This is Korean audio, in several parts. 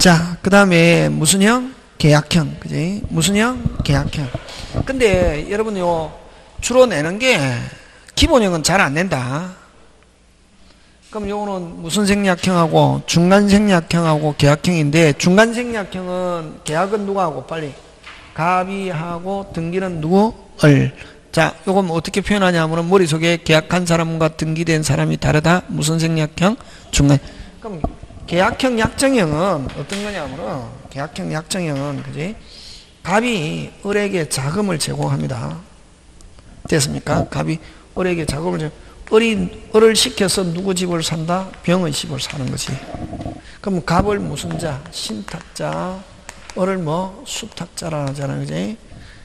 자, 그 다음에 무슨 형? 계약형. 그지? 무슨 형? 계약형. 근데 여러분 요 주로 내는 게 기본형은 잘 안 낸다. 그럼 요거는 무슨 생략형하고 중간 생략형하고 계약형인데 중간 생략형은 계약은 누가 하고 빨리 갑이하고 등기는 누구? 을. 자, 요건 뭐 어떻게 표현하냐면은 머릿속에 계약한 사람과 등기된 사람이 다르다. 무슨 생략형? 중간. 그럼 계약형 약정형은 어떤 거냐면은 계약형 약정형은 그지? 갑이 을에게 자금을 제공합니다. 됐습니까? 갑이 을에게 자금을 제공. 을이 을을 시켜서 누구 집을 산다? 병의 집을 사는 거지. 그럼 갑을 무슨 자? 신탁자. 을을 뭐 수탁자라 하잖아요. 그지?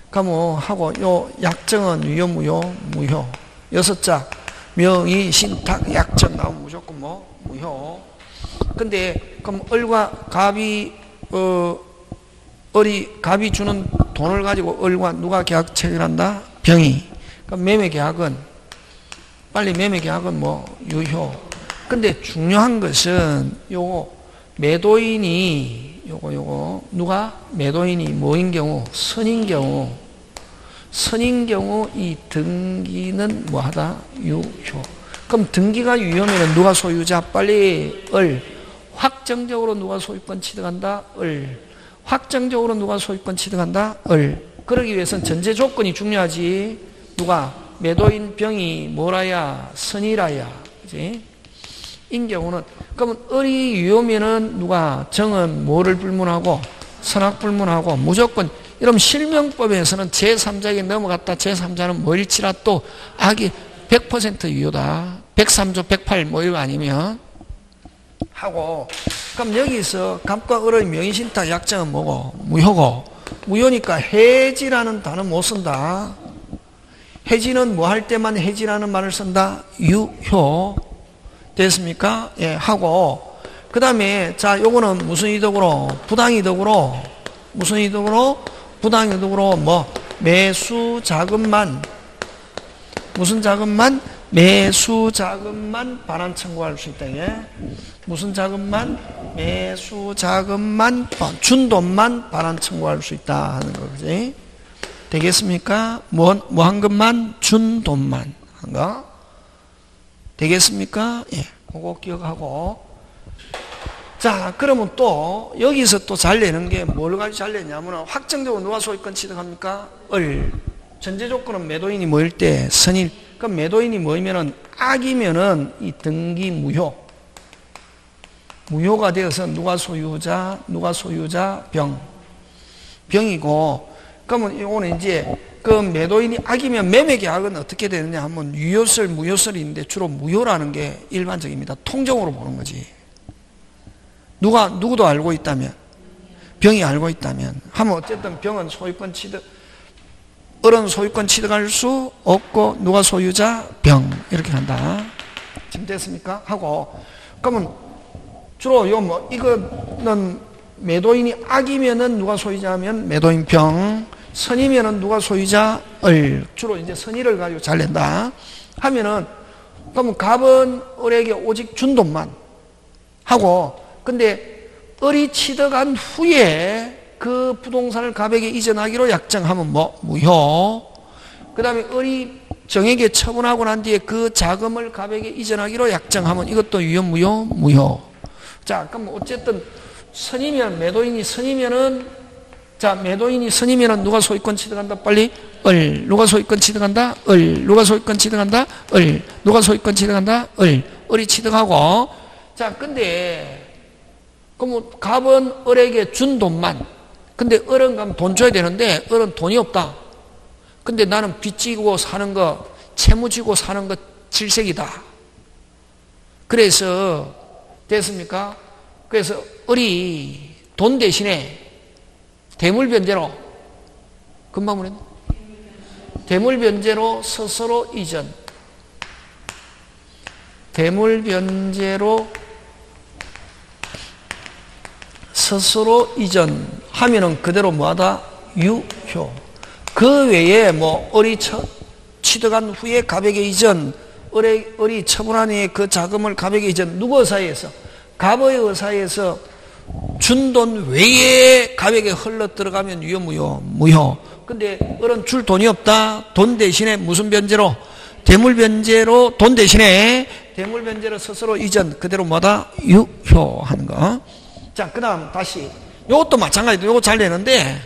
그럼 뭐 하고 요 약정은 유효 무효 무효. 여섯 자. 명의 신탁 약정 나오면 무조건 뭐 무효. 근데 그럼 을과 갑이 어 을이 갑이 주는 돈을 가지고 을과 누가 계약 체결한다? 병이. 그럼 매매 계약은 빨리 매매 계약은 뭐 유효. 근데 중요한 것은 요거 매도인이 요거 요거 누가 매도인이 뭐인 경우 선인 경우 선인 경우 이 등기는 뭐하다 유효. 그럼 등기가 유효면 누가 소유자? 빨리 을. 확정적으로 누가 소유권 취득한다? 을. 확정적으로 누가 소유권 취득한다? 을. 그러기 위해서는 전제 조건이 중요하지. 누가? 매도인 병이 뭐라야? 선이라야. 그지? 인 경우는 그러면 을이 유효면은 누가 정은 뭐를 불문하고 선악 불문하고 무조건 이러면 실명법에서는 제3자에게 넘어갔다. 제3자는 뭐일지라 또 악이 100% 유효다 103조 108뭐 이거 아니면. 하고 그럼 여기서 갑과 을의 명의신탁 약정은 뭐고? 무효고? 무효니까 해지라는 단어 못 쓴다. 해지는 뭐 할 때만 해지라는 말을 쓴다? 유효. 됐습니까? 예, 하고. 그 다음에 자 요거는 무슨 이득으로? 부당이득으로. 무슨 이득으로? 부당이득으로 뭐? 매수 자금만 무슨 자금만 매수 자금만 반환 청구할 수 있다 예? 무슨 자금만 매수 자금만 준 돈만 반환 청구할 수 있다 하는 거 그지? 되겠습니까? 뭐, 뭐한 것만 준 돈만 한 거? 되겠습니까? 예. 그거 기억하고. 자, 그러면 또, 여기서 또 잘 내는 게 뭘 가지고 잘 내냐면, 확정적으로 누가 소유권 취득합니까? 을. 전제 조건은 매도인이 뭐일 때, 선일. 그럼 매도인이 뭐이면은, 악이면은, 이 등기 무효. 무효가 되어서 누가 소유자, 누가 소유자, 병. 병이고, 그러면 이거는 이제 그 매도인이 악이면 매매 계약은 어떻게 되느냐 하면 유효설, 무효설이 있는데 주로 무효라는 게 일반적입니다. 통정으로 보는 거지. 누가, 누구도 알고 있다면, 병이 알고 있다면, 하면 어쨌든 병은 소유권 취득, 어른 소유권 취득할 수 없고, 누가 소유자? 병. 이렇게 한다. 지금 됐습니까? 하고, 그러면 주로 요 뭐, 이거는 매도인이 악이면은 누가 소유자면 매도인 병, 선이면은 누가 소유자? 을. 주로 이제 선의를 가지고 잘 낸다. 하면은, 그러면 갑은 을에게 오직 준 돈만 하고, 근데 을이 취득한 후에 그 부동산을 갑에게 이전하기로 약정하면 뭐? 무효. 그 다음에 을이 정에게 처분하고 난 뒤에 그 자금을 갑에게 이전하기로 약정하면 이것도 유효, 무효? 무효. 자, 그럼 어쨌든 선이면, 매도인이 선이면은 자, 매도인이 선이면은 누가 소유권 취득한다? 빨리 을. 누가 소유권 취득한다? 을. 누가 소유권 취득한다? 을. 누가 소유권 취득한다? 을. 을이 취득하고 자, 근데 그럼 갑은 을에게 준 돈만 근데 을은 그럼 돈 줘야 되는데 을은 돈이 없다. 근데 나는 빚 지고 사는 거 채무 지고 사는 거 질색이다. 그래서 됐습니까? 그래서 을이 돈 대신에 대물 변제로 금방 뭐랬나? 대물 변제로 스스로 이전 대물 변제로 스스로 이전하면은 그대로 뭐하다? 유효. 그 외에 뭐 을이 처, 취득한 후에 갑에게 이전, 을이, 을이 처분한 후에 그 자금을 갑에게 이전 누구 의사에서? 갑의 의사에서 준 돈 외에 가백에 흘러 들어가면 유효 무효 무효 근데 어른 줄 돈이 없다 돈 대신에 무슨 변제로 대물 변제로 돈 대신에 대물 변제로 스스로 이전 그대로 뭐다 유효하는 거 자 그 다음 다시. 요것도 마찬가지로 요거 잘 되는데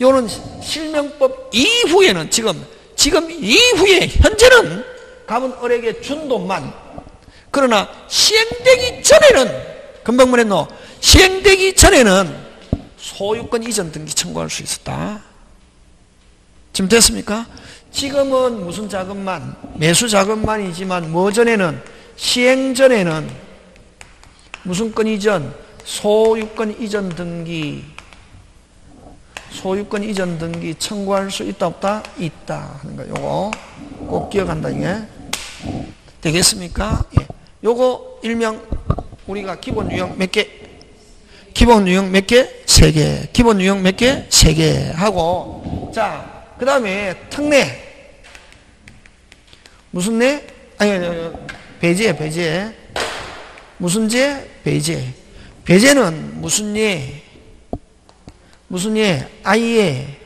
요는 실명법 이후에는 지금 지금 이후에 현재는 갑은 을에게 준 돈만. 그러나 시행되기 전에는 금방 말했노? 시행되기 전에는 소유권 이전 등기 청구할 수 있었다. 지금 됐습니까? 지금은 무슨 자금만 매수 자금만이지만 뭐 전에는 시행 전에는 무슨 건 이전 소유권 이전 등기 소유권 이전 등기 청구할 수 있다 없다? 있다 하는 거 요거 꼭 기억한다 이게 되겠습니까? 예. 요거 일명 우리가 기본 유형 몇 개? 기본 유형 몇 개? 세 개. 기본 유형 몇 개? 세 개. 하고 자, 그 다음에 특례 무슨 내? 아니, 아니, 아니 배제, 배제. 무슨 제? 배제. 배제는 무슨 예? 무슨 예? 아예.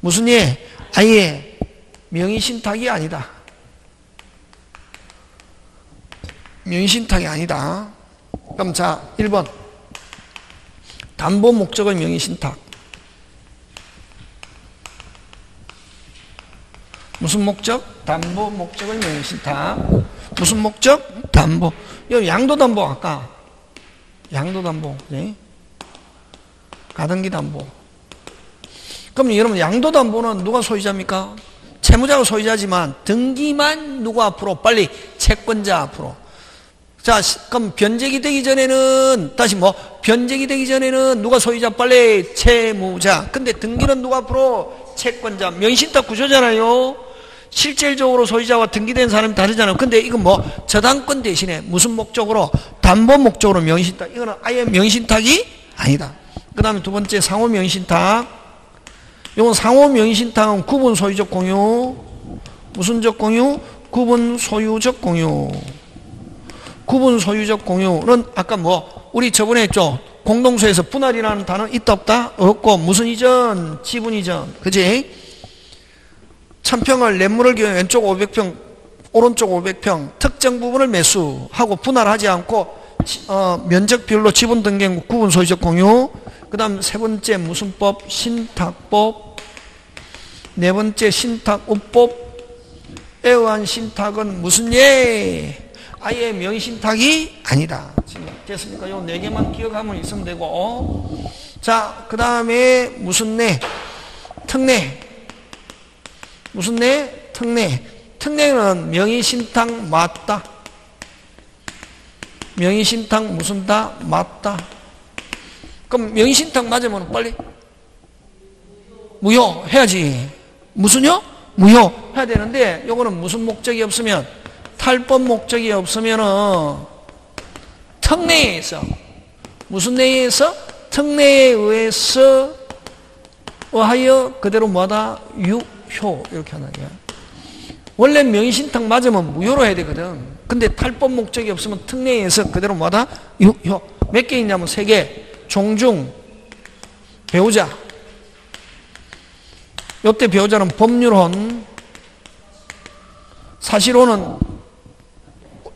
무슨 예? 아예. 명의신탁이 아니다. 명의신탁이 아니다. 그럼 자, 1번. 담보 목적의 명의신탁. 무슨 목적? 담보 목적의 명의신탁. 무슨 목적? 담보. 이 양도담보 아까. 양도담보. 네? 가등기 담보. 그럼 여러분 양도담보는 누가 소유자입니까? 채무자가 소유자지만 등기만 누구 앞으로 빨리 채권자 앞으로 자, 그럼 변제기 되기 전에는 다시 뭐 변제기 되기 전에는 누가 소유자 빨리 채무자. 근데 등기는 누가 앞으로 채권자. 명신탁 구조잖아요. 실질적으로 소유자와 등기된 사람이 다르잖아요. 근데 이건 뭐 저당권 대신에 무슨 목적으로 담보 목적으로 명신탁. 이거는 아예 명신탁이 아니다. 그 다음에 두 번째 상호 명신탁. 이건 상호 명신탁은 구분 소유적 공유. 무슨적 공유? 구분 소유적 공유. 구분 소유적 공유는 아까 뭐 우리 저번에 했죠. 공동소에서 분할이라는 단어 있다 없다? 없고 무슨 이전? 지분 이전. 그지? 천평을 냇물을 기어 왼쪽 500평 오른쪽 500평 특정 부분을 매수하고 분할하지 않고 어, 면적 비율로 지분 등기 구분 소유적 공유 그 다음 세 번째 무슨 법? 신탁법 네 번째 에 의한 신탁은 무슨 예? 아예 명신탁이 아니다. 됐습니까? 요 네 개만 기억하면 있으면 되고. 자, 그 다음에 무슨 내? 특내. 무슨 내? 특내. 특내는 명의신탁 맞다. 명의신탁 무슨 다? 맞다. 그럼 명의신탁 맞으면 빨리 무효 해야지. 무슨요? 무효 해야 되는데 요거는 무슨 목적이 없으면 탈법 목적이 없으면은 특례에서 무슨 내에서 특례에 의해서 의하여 그대로 뭐다 유 효 이렇게 거야. 원래 명의신탁 맞으면 무효로 해야 되거든. 근데 탈법 목적이 없으면 특례에서 그대로 뭐다 유효. 몇 개 있냐면 세 개. 종중 배우자. 요때 배우자는 법률혼 사실혼은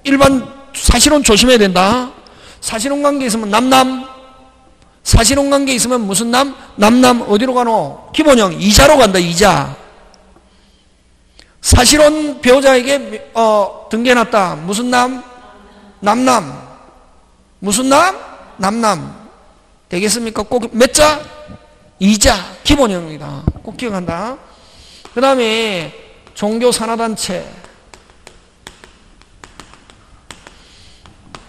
일반 사실혼 조심해야 된다. 사실혼 관계 있으면 남남. 사실혼 관계 있으면 무슨 남? 남남 어디로 가노? 기본형 이자로 간다. 이자. 사실혼 배우자에게 어, 등기해놨다. 무슨 남? 남남. 무슨 남? 남남. 되겠습니까? 꼭 몇 자? 이자. 기본형이다. 꼭 기억한다. 그 다음에 종교 산하단체.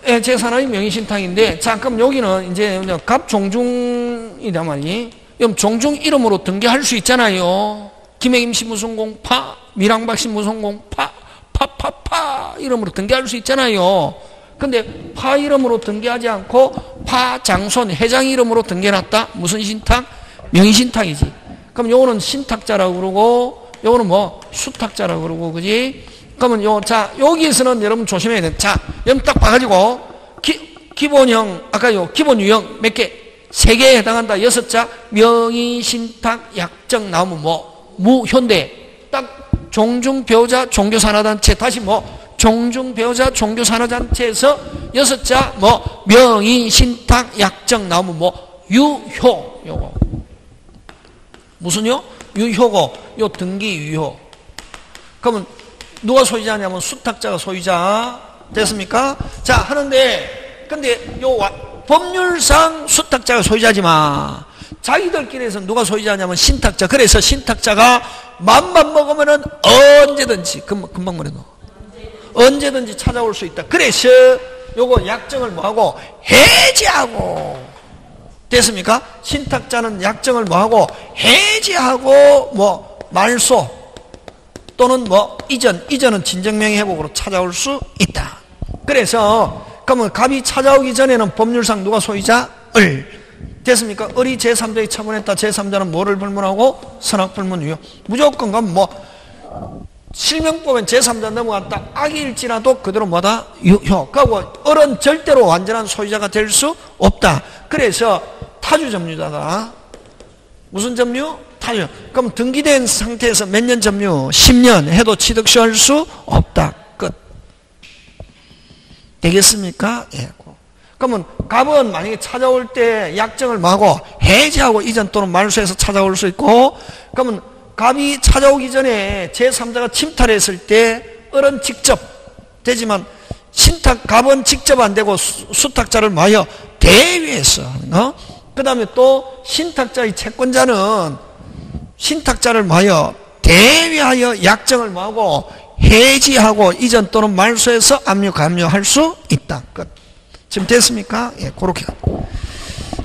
예, 제산의 명의신탁인데, 자, 그럼 여기는 이제 갑종중이란 말이, 그럼 종중 이름으로 등기할 수 있잖아요. 김해김씨 무슨공파, 미랑박씨 무슨공파, 파 파 파 이름으로 등기할 수 있잖아요. 근데 파 이름으로 등기하지 않고 파 장손 회장 이름으로 등기해놨다. 무슨 신탁? 명의신탁이지. 그럼 요거는 신탁자라고 그러고 요거는 뭐 수탁자라고 그러고 그지? 그러면 요, 자, 여기에서는 여러분 조심해야 돼. 자, 여러분 딱 봐가지고, 기, 기본형, 아까 요, 기본 유형 몇 개? 세 개에 해당한다. 여섯 자 명의, 신탁, 약정 나오면 뭐 무현대 딱 종중 배우자 종교 산하단체 다시 뭐 종중 배우자 종교 산하단체에서 여섯 자 뭐 명의, 신탁, 약정 나오면 뭐 유효 요거. 무슨 요? 유효고. 요 등기 유효. 그러면 누가 소유자냐면 수탁자가 소유자. 됐습니까? 자 하는데 근데 요 법률상 수탁자가 소유자지만 자기들끼리에서 누가 소유자냐면 신탁자 그래서 신탁자가 맘만 먹으면은 언제든지 금방, 금방 말해도 언제든지 찾아올 수 있다 그래서 요거 약정을 뭐하고 해지하고 됐습니까? 신탁자는 약정을 뭐하고 해지하고 뭐 말소 또는 뭐 이전 이전은 진정명의 회복으로 찾아올 수 있다 그래서 그러면 갑이 찾아오기 전에는 법률상 누가 소유자? 을. 됐습니까? 을이 제3자에 처분했다. 제3자는 뭐를 불문하고? 선악불문 유효. 무조건 뭐 실명법엔 제3자 넘어갔다. 악일지라도 그대로 뭐다? 그리고 을은 절대로 완전한 소유자가 될 수 없다. 그래서 타주 점유자다. 무슨 점유? 타주. 그럼 등기된 상태에서 몇 년 점유? 10년 해도 취득시할 수 없다. 되겠습니까? 예. 그러면 갑은 만약에 찾아올 때 약정을 뭐하고 해지하고 이전 또는 말소해서 찾아올 수 있고 그러면 갑이 찾아오기 전에 제3자가 침탈했을 때 을은 직접 되지만 신탁 갑은 직접 안 되고 수 탁자를 뭐하여 대위해서 어? 그 다음에 또 신탁자의 채권자는 신탁자를 뭐하여 대위하여 약정을 뭐하고 해지하고 이전 또는 말소해서 압류 감류할 수 있다. 끝. 지금 됐습니까? 예, 그렇게.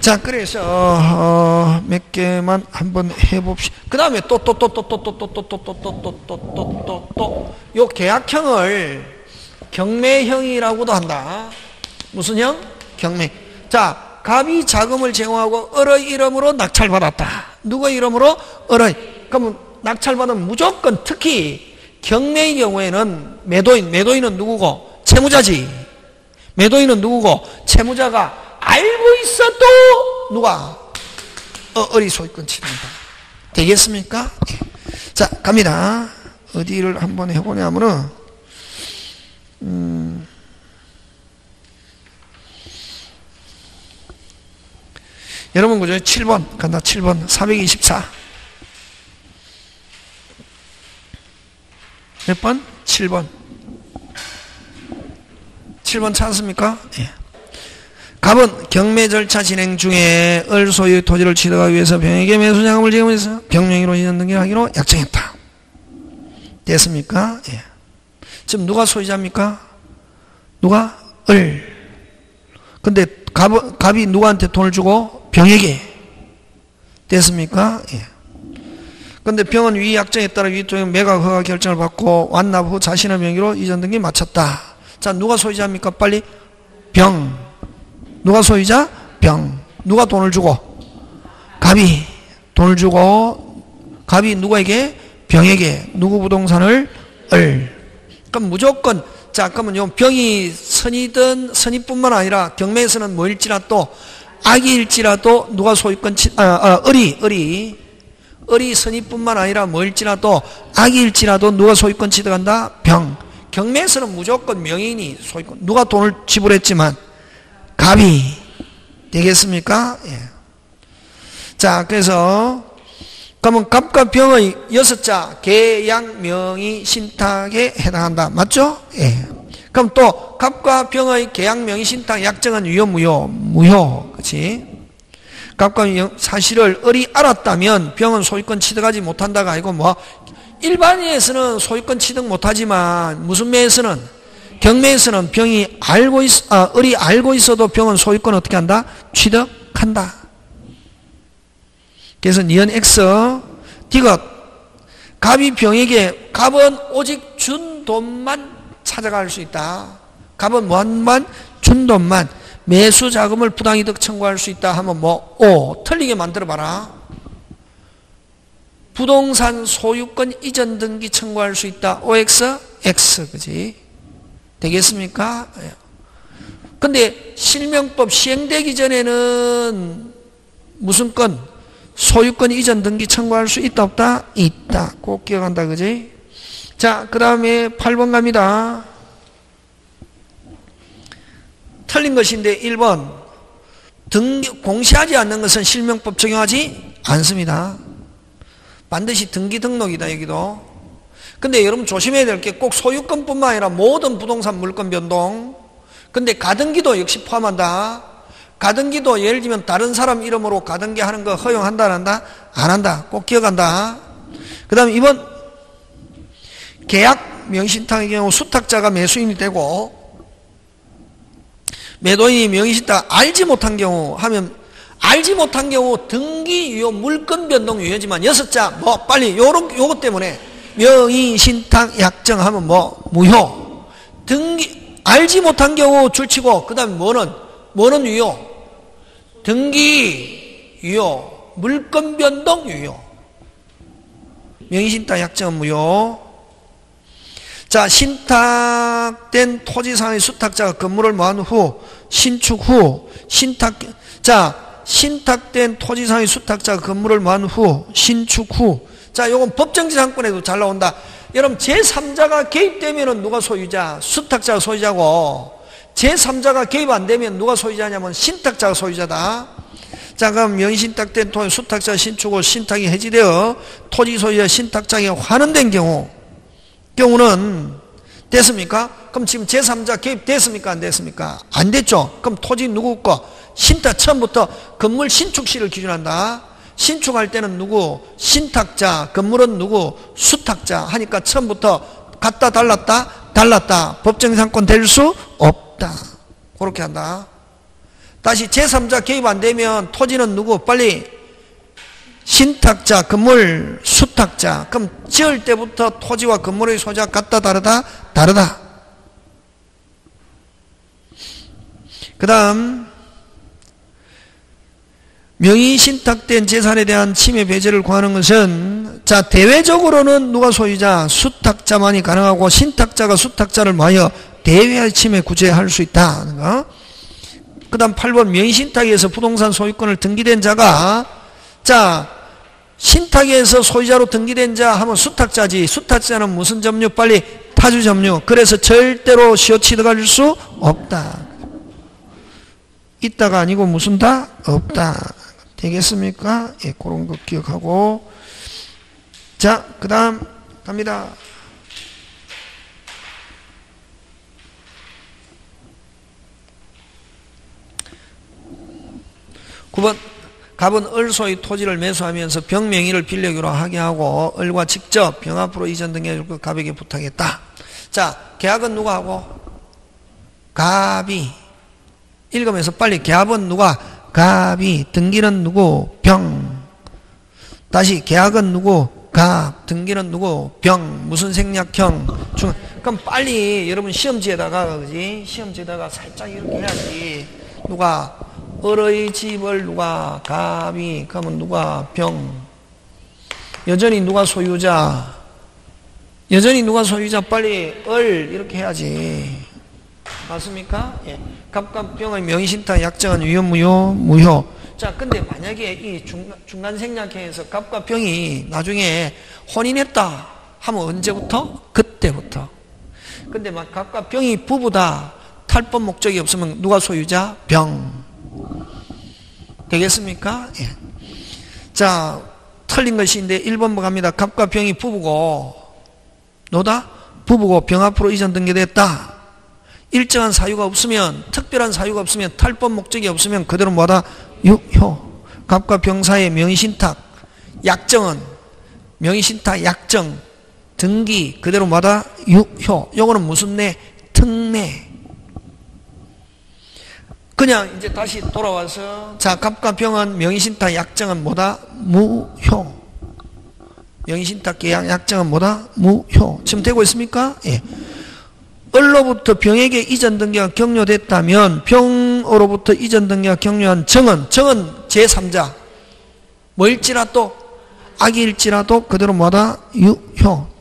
자, 그래서 어, 몇 개만 한번 해봅시다. 그 다음에 또 또 또 또 또 또 또 또 또 또 또 또 또 또 요 계약형을 경매형이라고도 한다. 무슨 형? 경매. 자, 갑이 자금을 제공하고 을의 이름으로 낙찰받았다. 누구 이름으로? 을의. 그러면 낙찰받으면 무조건 특히 경매의 경우에는 매도인, 매도인은 누구고? 채무자지. 매도인은 누구고? 채무자가 알고 있어도 누가? 어, 어리 소유권 치른다. 되겠습니까? 예. 자, 갑니다. 어디를 한번 해보냐면은, 음, 여러분 그죠? 7번 간다 7번 424 몇 번? 7번. 7번 찾았습니까? 예. 갑은 경매 절차 진행 중에 을 소유 토지를 취득하기 위해서 병에게 매수자금을 제공해서 병명의로 이전 등기하기로 약정했다. 됐습니까? 예. 지금 누가 소유자입니까? 누가? 을. 근데 갑, 갑이 누구한테 돈을 주고? 병에게. 됐습니까? 예. 근데 병은 위 약정에 따라 위쪽에 매각 허가 결정을 받고 완납 후 자신의 명의로 이전 등기 마쳤다. 자, 누가 소유자입니까? 빨리. 병. 누가 소유자? 병. 누가 돈을 주고? 갑이 돈을 주고 갑이 누구에게? 병에게. 누구 부동산을? 을. 그럼 무조건 자, 그러면 요 병이 선이든 선이뿐만 아니라 경매에서는 뭐일지라도 악이일지라도 누가 소유권 치, 아, 아, 을이, 을이 을이 선의뿐만 아니라 뭘지라도 악일지라도 누가 소유권 취득한다? 병. 경매에서는 무조건 명인이 소유권. 누가 돈을 지불했지만 갑이 되겠습니까? 예. 자, 그래서 그러면 갑과 병의 여섯 자 계약 명의 신탁에 해당한다. 맞죠? 예. 그럼 또 갑과 병의 계약 명의 신탁 약정은 유효 무효 무효. 그렇지? 갑과 사실을 을이 알았다면 병은 소유권 취득하지 못한다가 아니고 뭐 일반인에서는 소유권 취득 못하지만 무슨 매에서는 경매에서는 병이 알고 있, 아, 을이 알고 있어도 병은 소유권 어떻게 한다? 취득한다. 그래서 니은 X 디귿 갑이 병에게 갑은 오직 준 돈만 찾아갈 수 있다. 갑은 뭐만 준 돈만 매수 자금을 부당이득 청구할 수 있다 하면 뭐 O 틀리게 만들어 봐라. 부동산 소유권 이전 등기 청구할 수 있다. OX X 그지? 되겠습니까? 예. 근데 실명법 시행되기 전에는 무슨 건? 소유권 이전 등기 청구할 수 있다 없다? 있다. 꼭 기억한다. 그지? 자, 그 다음에 8번 갑니다. 틀린 것인데 1번 등기, 공시하지 않는 것은 실명법 적용하지 않습니다. 반드시 등기 등록이다 여기도. 근데 여러분 조심해야 될 게 꼭 소유권뿐만 아니라 모든 부동산 물권 변동. 근데 가등기도 역시 포함한다. 가등기도 예를 들면 다른 사람 이름으로 가등기 하는 거 허용한다 안 한다? 안 한다. 꼭 기억한다. 그 다음 이번 계약 명신탁의 경우 수탁자가 매수인이 되고 매도인이 명의신탁 알지 못한 경우 하면 알지 못한 경우 등기 유효 물건 변동 유효지만 여섯 자뭐 빨리 요런 요것 때문에 명의 신탁 약정하면 뭐 무효. 등기 알지 못한 경우 줄치고 그다음에 뭐는? 뭐는 유효? 등기 유효 물건 변동 유효. 명의 신탁 약정은 무효. 자, 신탁된 토지 상의 수탁자가 건물을 모한 후, 신축 후, 신탁, 자, 신탁된 토지상의 수탁자가 건물을 모한 후, 신축 후. 자, 요건 법정지상권에도 잘 나온다. 여러분, 제3자가 개입되면 누가 소유자? 수탁자가 소유자고, 제3자가 개입 안 되면 누가 소유자냐면 신탁자가 소유자다. 자, 그럼 명신탁된 토지 수탁자 신축 후 신탁이 해지되어 토지 소유자 신탁자에게 환원된 경우, 경우는 됐습니까? 그럼 지금 제3자 개입 됐습니까? 안 됐습니까? 안 됐죠? 그럼 토지 누구 거? 신탁 처음부터 건물 신축시를 기준한다. 신축할 때는 누구? 신탁자, 건물은 누구? 수탁자 하니까 처음부터 같다 달랐다? 달랐다. 법정상권 될 수 없다. 그렇게 한다. 다시 제3자 개입 안 되면 토지는 누구? 빨리 신탁자, 건물, 수탁자. 그럼 지을 때부터 토지와 건물의 소재가 같다, 다르다? 다르다. 그 다음, 명의 신탁된 재산에 대한 침해 배제를 구하는 것은, 자, 대외적으로는 누가 소유자? 수탁자만이 가능하고, 신탁자가 수탁자를 모여 대외의 침해 구제할 수 있다. 그 다음 8번 명의 신탁에서 부동산 소유권을 등기된 자가 자, 신탁에서 소유자로 등기된 자 하면 수탁자지. 수탁자는 무슨 점유? 빨리 타주 점유. 그래서 절대로 취득할 수 없다. 있다가 아니고 무슨 다? 없다. 되겠습니까? 예, 그런 거 기억하고. 자, 그 다음 갑니다. 9번 갑은 을소의 토지를 매수하면서 병 명의를 빌려기로 하게 하고 을과 직접 병 앞으로 이전 등해줄 것 갑에게 부탁했다. 자, 계약은 누가 하고? 갑이. 읽으면서 빨리 계약은 누가? 갑이. 등기는 누구? 병. 다시 계약은 누구? 갑. 등기는 누구? 병. 무슨 생략형? 중. 그럼 빨리 여러분 시험지에다가 그지? 시험지에다가 살짝 이렇게 해야지. 누가? 을의 집을 누가 갑이 그러면 누가 병 여전히 누가 소유자 여전히 누가 소유자 빨리 을 이렇게 해야지 맞습니까? 예. 갑과 병의 명의신탁 약정은 유효무효 무효 자 근데 만약에 이 중간, 중간 생략해서 갑과 병이 나중에 혼인했다 하면 언제부터? 그때부터 근데 막 갑과 병이 부부다 탈법 목적이 없으면 누가 소유자? 병 되겠습니까? 예. 자, 틀린 것인데 1번 갑니다. 갑과 병이 부부고 노다? 부부고 병 앞으로 이전 등기됐다. 일정한 사유가 없으면 특별한 사유가 없으면 탈법 목적이 없으면 그대로 뭐다? 유효. 갑과 병 사이의 명의신탁 약정은 명의신탁 약정 등기 그대로 뭐다? 유효. 요거는 무슨 내? 특내. 그냥 이제 다시 돌아와서 자 갑과 병은 명의신탁 약정은 뭐다? 무효 명의신탁 계약 약정은 뭐다? 무효 지금 되고 있습니까? 예. 을로부터 병에게 이전 등기가 격려됐다면 병으로부터 이전 등기가 격려한 정은 정은 제3자 뭐일지라도 악일지라도 그대로 뭐다? 유효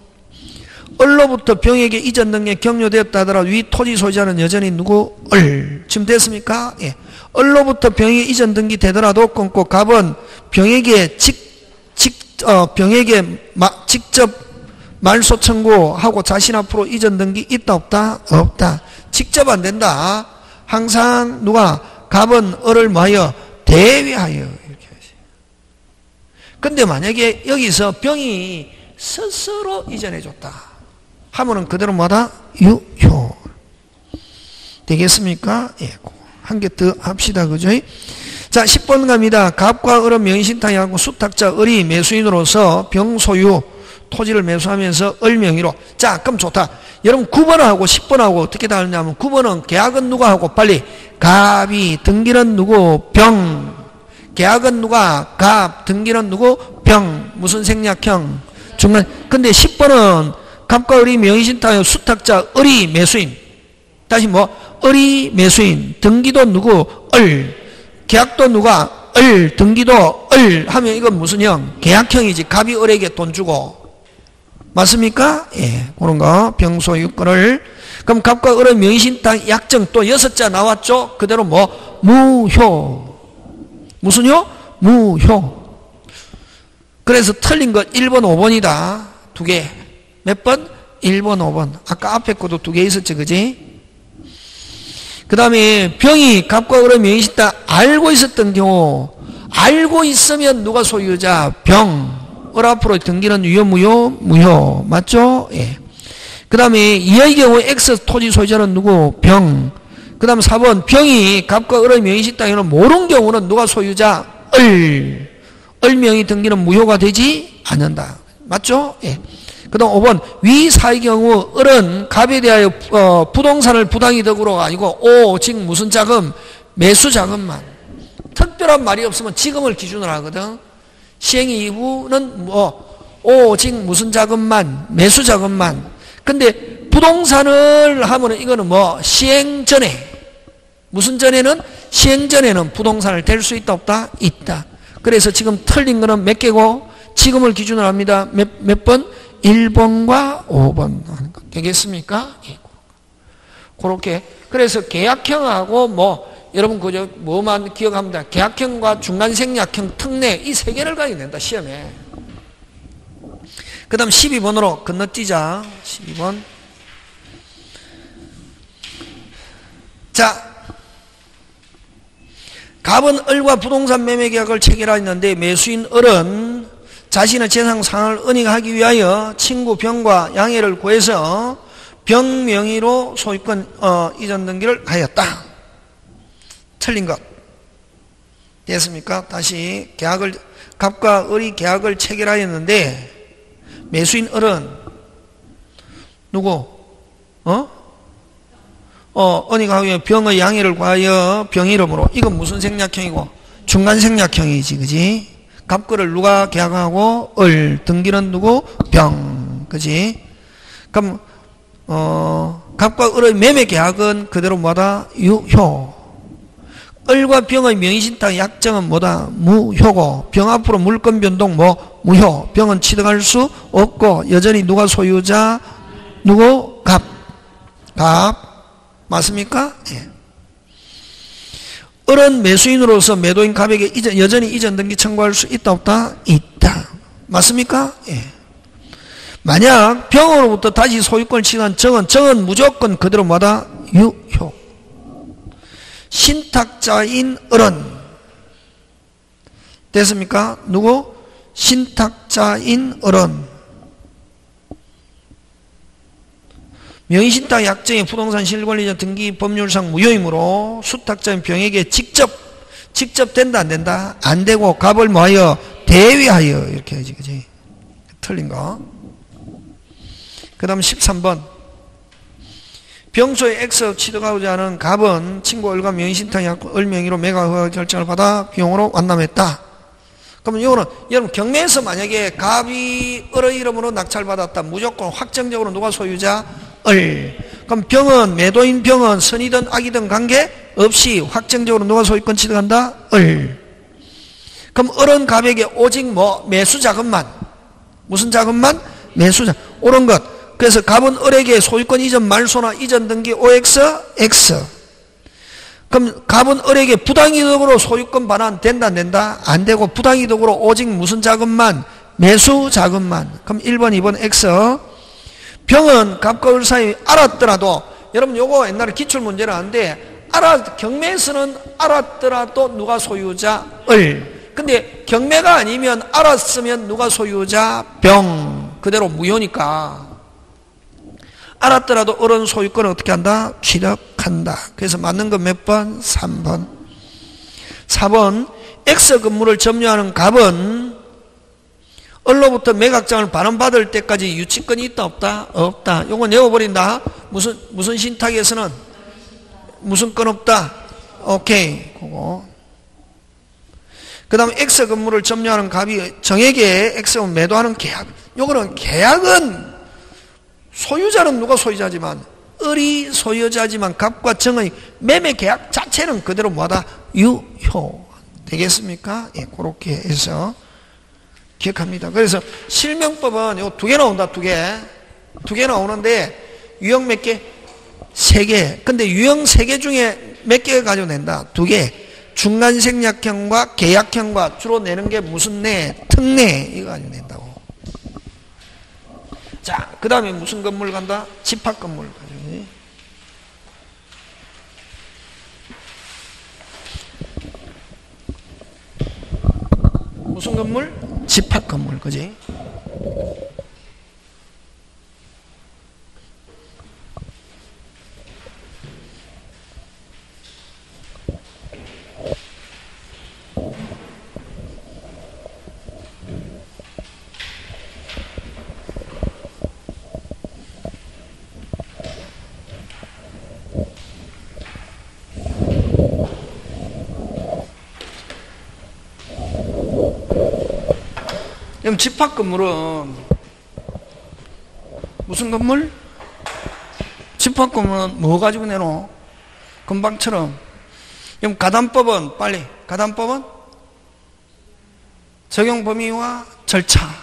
을로부터 병에게 이전 등에 격려되었다 하더라도 위 토지 소유자는 여전히 누구? 을. 지금 됐습니까? 예. 을로부터 병이 이전 등기 되더라도 끊고 갑은 병에게 직, 직, 어, 병에게 마, 직접 말소 청구하고 자신 앞으로 이전 등기 있다 없다? 없다. 직접 안 된다. 항상 누가 갑은 을을 뭐하여 대위하여 이렇게 하지. 근데 만약에 여기서 병이 스스로 이전해 줬다. 하면은 그대로 뭐다? 유효. 되겠습니까? 예. 한 개 더 합시다. 그죠? 자, 10번 갑니다. 갑과 을은 명신탕하고 수탁자 을이 매수인으로서 병소유 토지를 매수하면서 을 명의로. 자, 그럼 좋다. 여러분 9번하고 10번하고 어떻게 다르냐면 9번은 계약은 누가 하고 빨리 갑이 등기는 누구? 병. 계약은 누가? 갑. 등기는 누구? 병. 무슨 생략형? 중간. 근데 10번은 갑과 을이 명의신탁 수탁자 을이 매수인. 다시 뭐? 을이 매수인. 등기도 누구? 을. 계약도 누가? 을. 등기도 을. 하면 이건 무슨 형? 계약형이지. 갑이 을에게 돈 주고. 맞습니까? 예. 그런 거. 병소유권을. 그럼 갑과 을의 명의신탁 약정 또 여섯 자 나왔죠? 그대로 뭐? 무효. 무슨 요? 무효. 그래서 틀린 것 1번, 5번이다. 두 개. 몇 번? 1번, 5번. 아까 앞에 것도 두 개 있었죠, 그지? 그 다음에 병이 갑과 을의 명의신탁 알고 있었던 경우, 알고 있으면 누가 소유자? 병. 을 앞으로 등기는 유효, 무효? 무효. 맞죠? 예. 그 다음에 이의 경우 X 토지 소유자는 누구? 병. 그 다음 4번 병이 갑과 을의 명의식 땅에는 모르는 경우는 누가 소유자? 을. 을 명의 등기는 무효가 되지 않는다. 맞죠? 예. 그 다음 5번 위 사의 경우 을은 갑에 대하여 어, 부동산을 부당이 덕으로가 아니고 오, 즉 무슨 자금? 매수 자금만. 특별한 말이 없으면 지금을 기준으로 하거든. 시행 이후는 뭐 오직 무슨 자금만 매수 자금만 근데 부동산을 하면은 이거는 뭐 시행 전에 무슨 전에는 시행 전에는 부동산을 될수 있다 없다 있다 그래서 지금 틀린 거는 몇 개고 지금을 기준으로 합니다 몇, 몇 번? 1번과 5번 하는 거 되겠습니까? 예. 그렇게 그래서 계약형하고 뭐 여러분 그저 뭐만 기억합니다. 계약형과 중간생략형, 특례 이 세 개를 가야 된다 시험에. 그 다음 12번으로 건너뛰자. 12번. 자, 갑은 을과 부동산 매매 계약을 체결하였는데 매수인 을은 자신의 재산 상을 은닉하기 위하여 친구 병과 양해를 구해서 병 명의로 소유권 어, 이전 등기를 하였다. 틀린 것. 됐습니까? 다시 계약을 갑과 을이 계약을 체결하였는데 매수인 을은 누구? 어? 어, 언니가 하여 병의 양해를 구하여 병 이름으로 이건 무슨 생략형이고 중간 생략형이지 그지? 갑거를 누가 계약하고 을 등기는 누구? 병 그지? 그럼 어, 갑과 을의 매매 계약은 그대로 뭐다? 유효 을과 병의 명의신탁 약정은 뭐다? 무효고 병 앞으로 물건 변동 뭐 무효 병은 취득할 수 없고 여전히 누가 소유자? 누구? 갑. 갑. 맞습니까? 예. 을은 매수인으로서 매도인 갑에게 이전, 여전히 이전 등기 청구할 수 있다 없다? 있다. 맞습니까? 예. 만약 병으로부터 다시 소유권을 취득한 정은 정은 무조건 그대로 뭐다? 유효. 신탁자인 을은 됐습니까? 누구? 신탁자인 을은 명의신탁 약정의 부동산 실권리자 등기 법률상 무효이므로 수탁자인 병에게 직접 직접 된다 안 된다? 안 되고 갑을 뭐하여 대위하여 이렇게 해야지 그지? 틀린 거. 그 다음 13번 병소의 X 취득하고자 하는 갑은 친구 을과 명의신탁 을명의로 매각 허가 결정을 받아 비용으로 완납했다. 그러면 이거는 여러분 경매에서 만약에 갑이 을의 이름으로 낙찰받았다. 무조건 확정적으로 누가 소유자? 을. 그럼 병은 매도인 병은 선이든 악이든 관계 없이 확정적으로 누가 소유권 취득한다? 을. 그럼 을은 갑에게 오직 뭐 매수 자금만 무슨 자금만 매수 자 옳은 것 그래서 갑은 을에게 소유권 이전 말소나 이전 등기 OX, X. 그럼 갑은 을에게 부당이득으로 소유권 반환 된다 안 된다? 안 되고 부당이득으로 오직 무슨 자금만? 매수 자금만. 그럼 1번, 2번 X. 병은 갑과 을 사이 알았더라도 여러분 요거 옛날에 기출문제를 하는데 알아 경매에서는 알았더라도 누가 소유자? 을. 근데 경매가 아니면 알았으면 누가 소유자? 병. 그대로 무효니까. 알았더라도 어른 소유권을 어떻게 한다? 취득한다. 그래서 맞는 건 몇 번? 3번. 4번. X 건물을 점유하는 갑은 을로부터 매각장을 반환받을 때까지 유치권이 있다 없다? 없다. 요거 내어버린다. 무슨 무슨 신탁에서는 무슨 건 없다. 오케이. 그거. 그 다음에 X 건물을 점유하는 갑이 정에게 X를 매도하는 계약. 요거는 계약은 소유자는 누가 소유자지만 을이 소유자지만 갑과 정의 매매 계약 자체는 그대로 뭐다? 유효. 되겠습니까? 예, 그렇게 해서 기억합니다. 그래서 실명법은 요 두 개 나온다, 두 개. 두 개 나오는데 유형 몇 개? 세 개. 근데 유형 세 개 중에 몇 개 가지고 낸다? 두 개. 중간 생략형과 계약형과 주로 내는 게 무슨 내? 특내. 이거 가지고 낸다고. 자, 그 다음에 무슨 건물 간다? 집합 건물 가지고. 무슨 건물? 집합 건물, 그지? 그럼 집합 건물은 무슨 건물? 집합 건물은 뭐 가지고 내놓? 금방처럼. 그럼 가담법은 빨리 가담법은 적용 범위와 절차.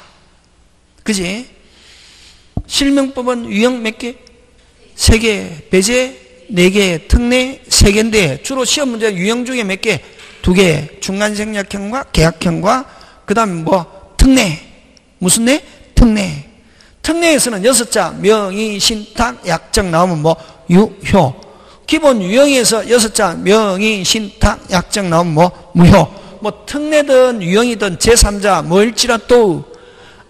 그지? 실명법은 유형 몇 개? 세 개. 배제 네 개. 특례 세 개인데 주로 시험 문제 유형 중에 몇 개? 두 개. 중간 생략형과 계약형과 그 다음에 뭐 특례. 무슨 내? 특례. 특례에서는 여섯 자, 명의, 신 탁, 약정 나오면 뭐, 유효. 기본 유형에서 여섯 자, 명의, 신 탁, 약정 나오면 뭐, 무효. 뭐, 특례든 유형이든 제3자, 뭐일지라도,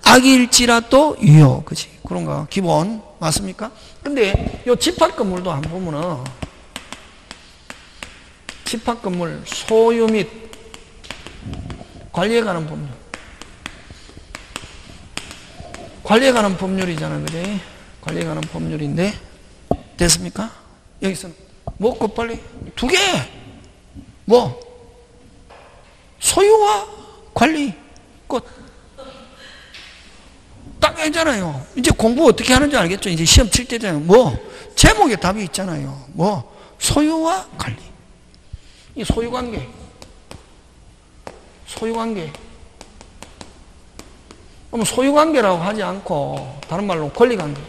악일지라도 유효. 그지? 그런 거, 기본. 맞습니까? 근데, 요 집합 건물도 한 보면은, 집합 건물 소유 및 관리에 관한 법률. 관리에 관한 법률이잖아, 그지? 관리에 관한 법률인데, 됐습니까? 여기서는, 먹고 빨리, 두 개! 뭐? 소유와 관리, 끝. 딱 했잖아요. 이제 공부 어떻게 하는지 알겠죠? 이제 시험 칠 때잖아요. 뭐? 제목에 답이 있잖아요. 뭐? 소유와 관리. 이 소유관계. 소유관계. 그럼 소유관계라고 하지 않고 다른 말로 권리관계.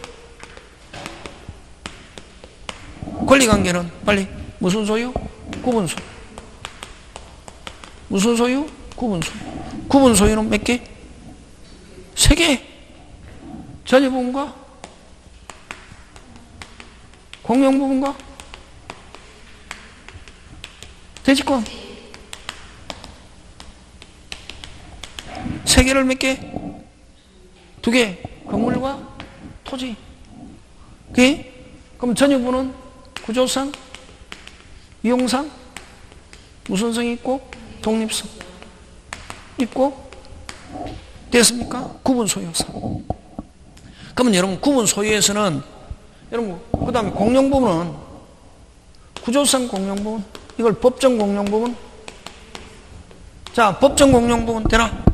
권리관계는 빨리 무슨 소유? 구분 소유. 무슨 소유? 구분 소유. 구분 소유는 몇 개? 세 개. 전유부분과 공용부분과 대지권 세 개를 몇 개? 두 개, 건물과 토지. 그게? 그럼 전유부는 구조상, 이용상, 무슨 성이 있고, 독립성 있고, 됐습니까? 구분 소유상. 그러면 여러분, 구분 소유에서는, 여러분, 그 다음에 공용 부분은, 구조상 공용 부분, 이걸 법정 공용 부분. 자, 법정 공용 부분 되나?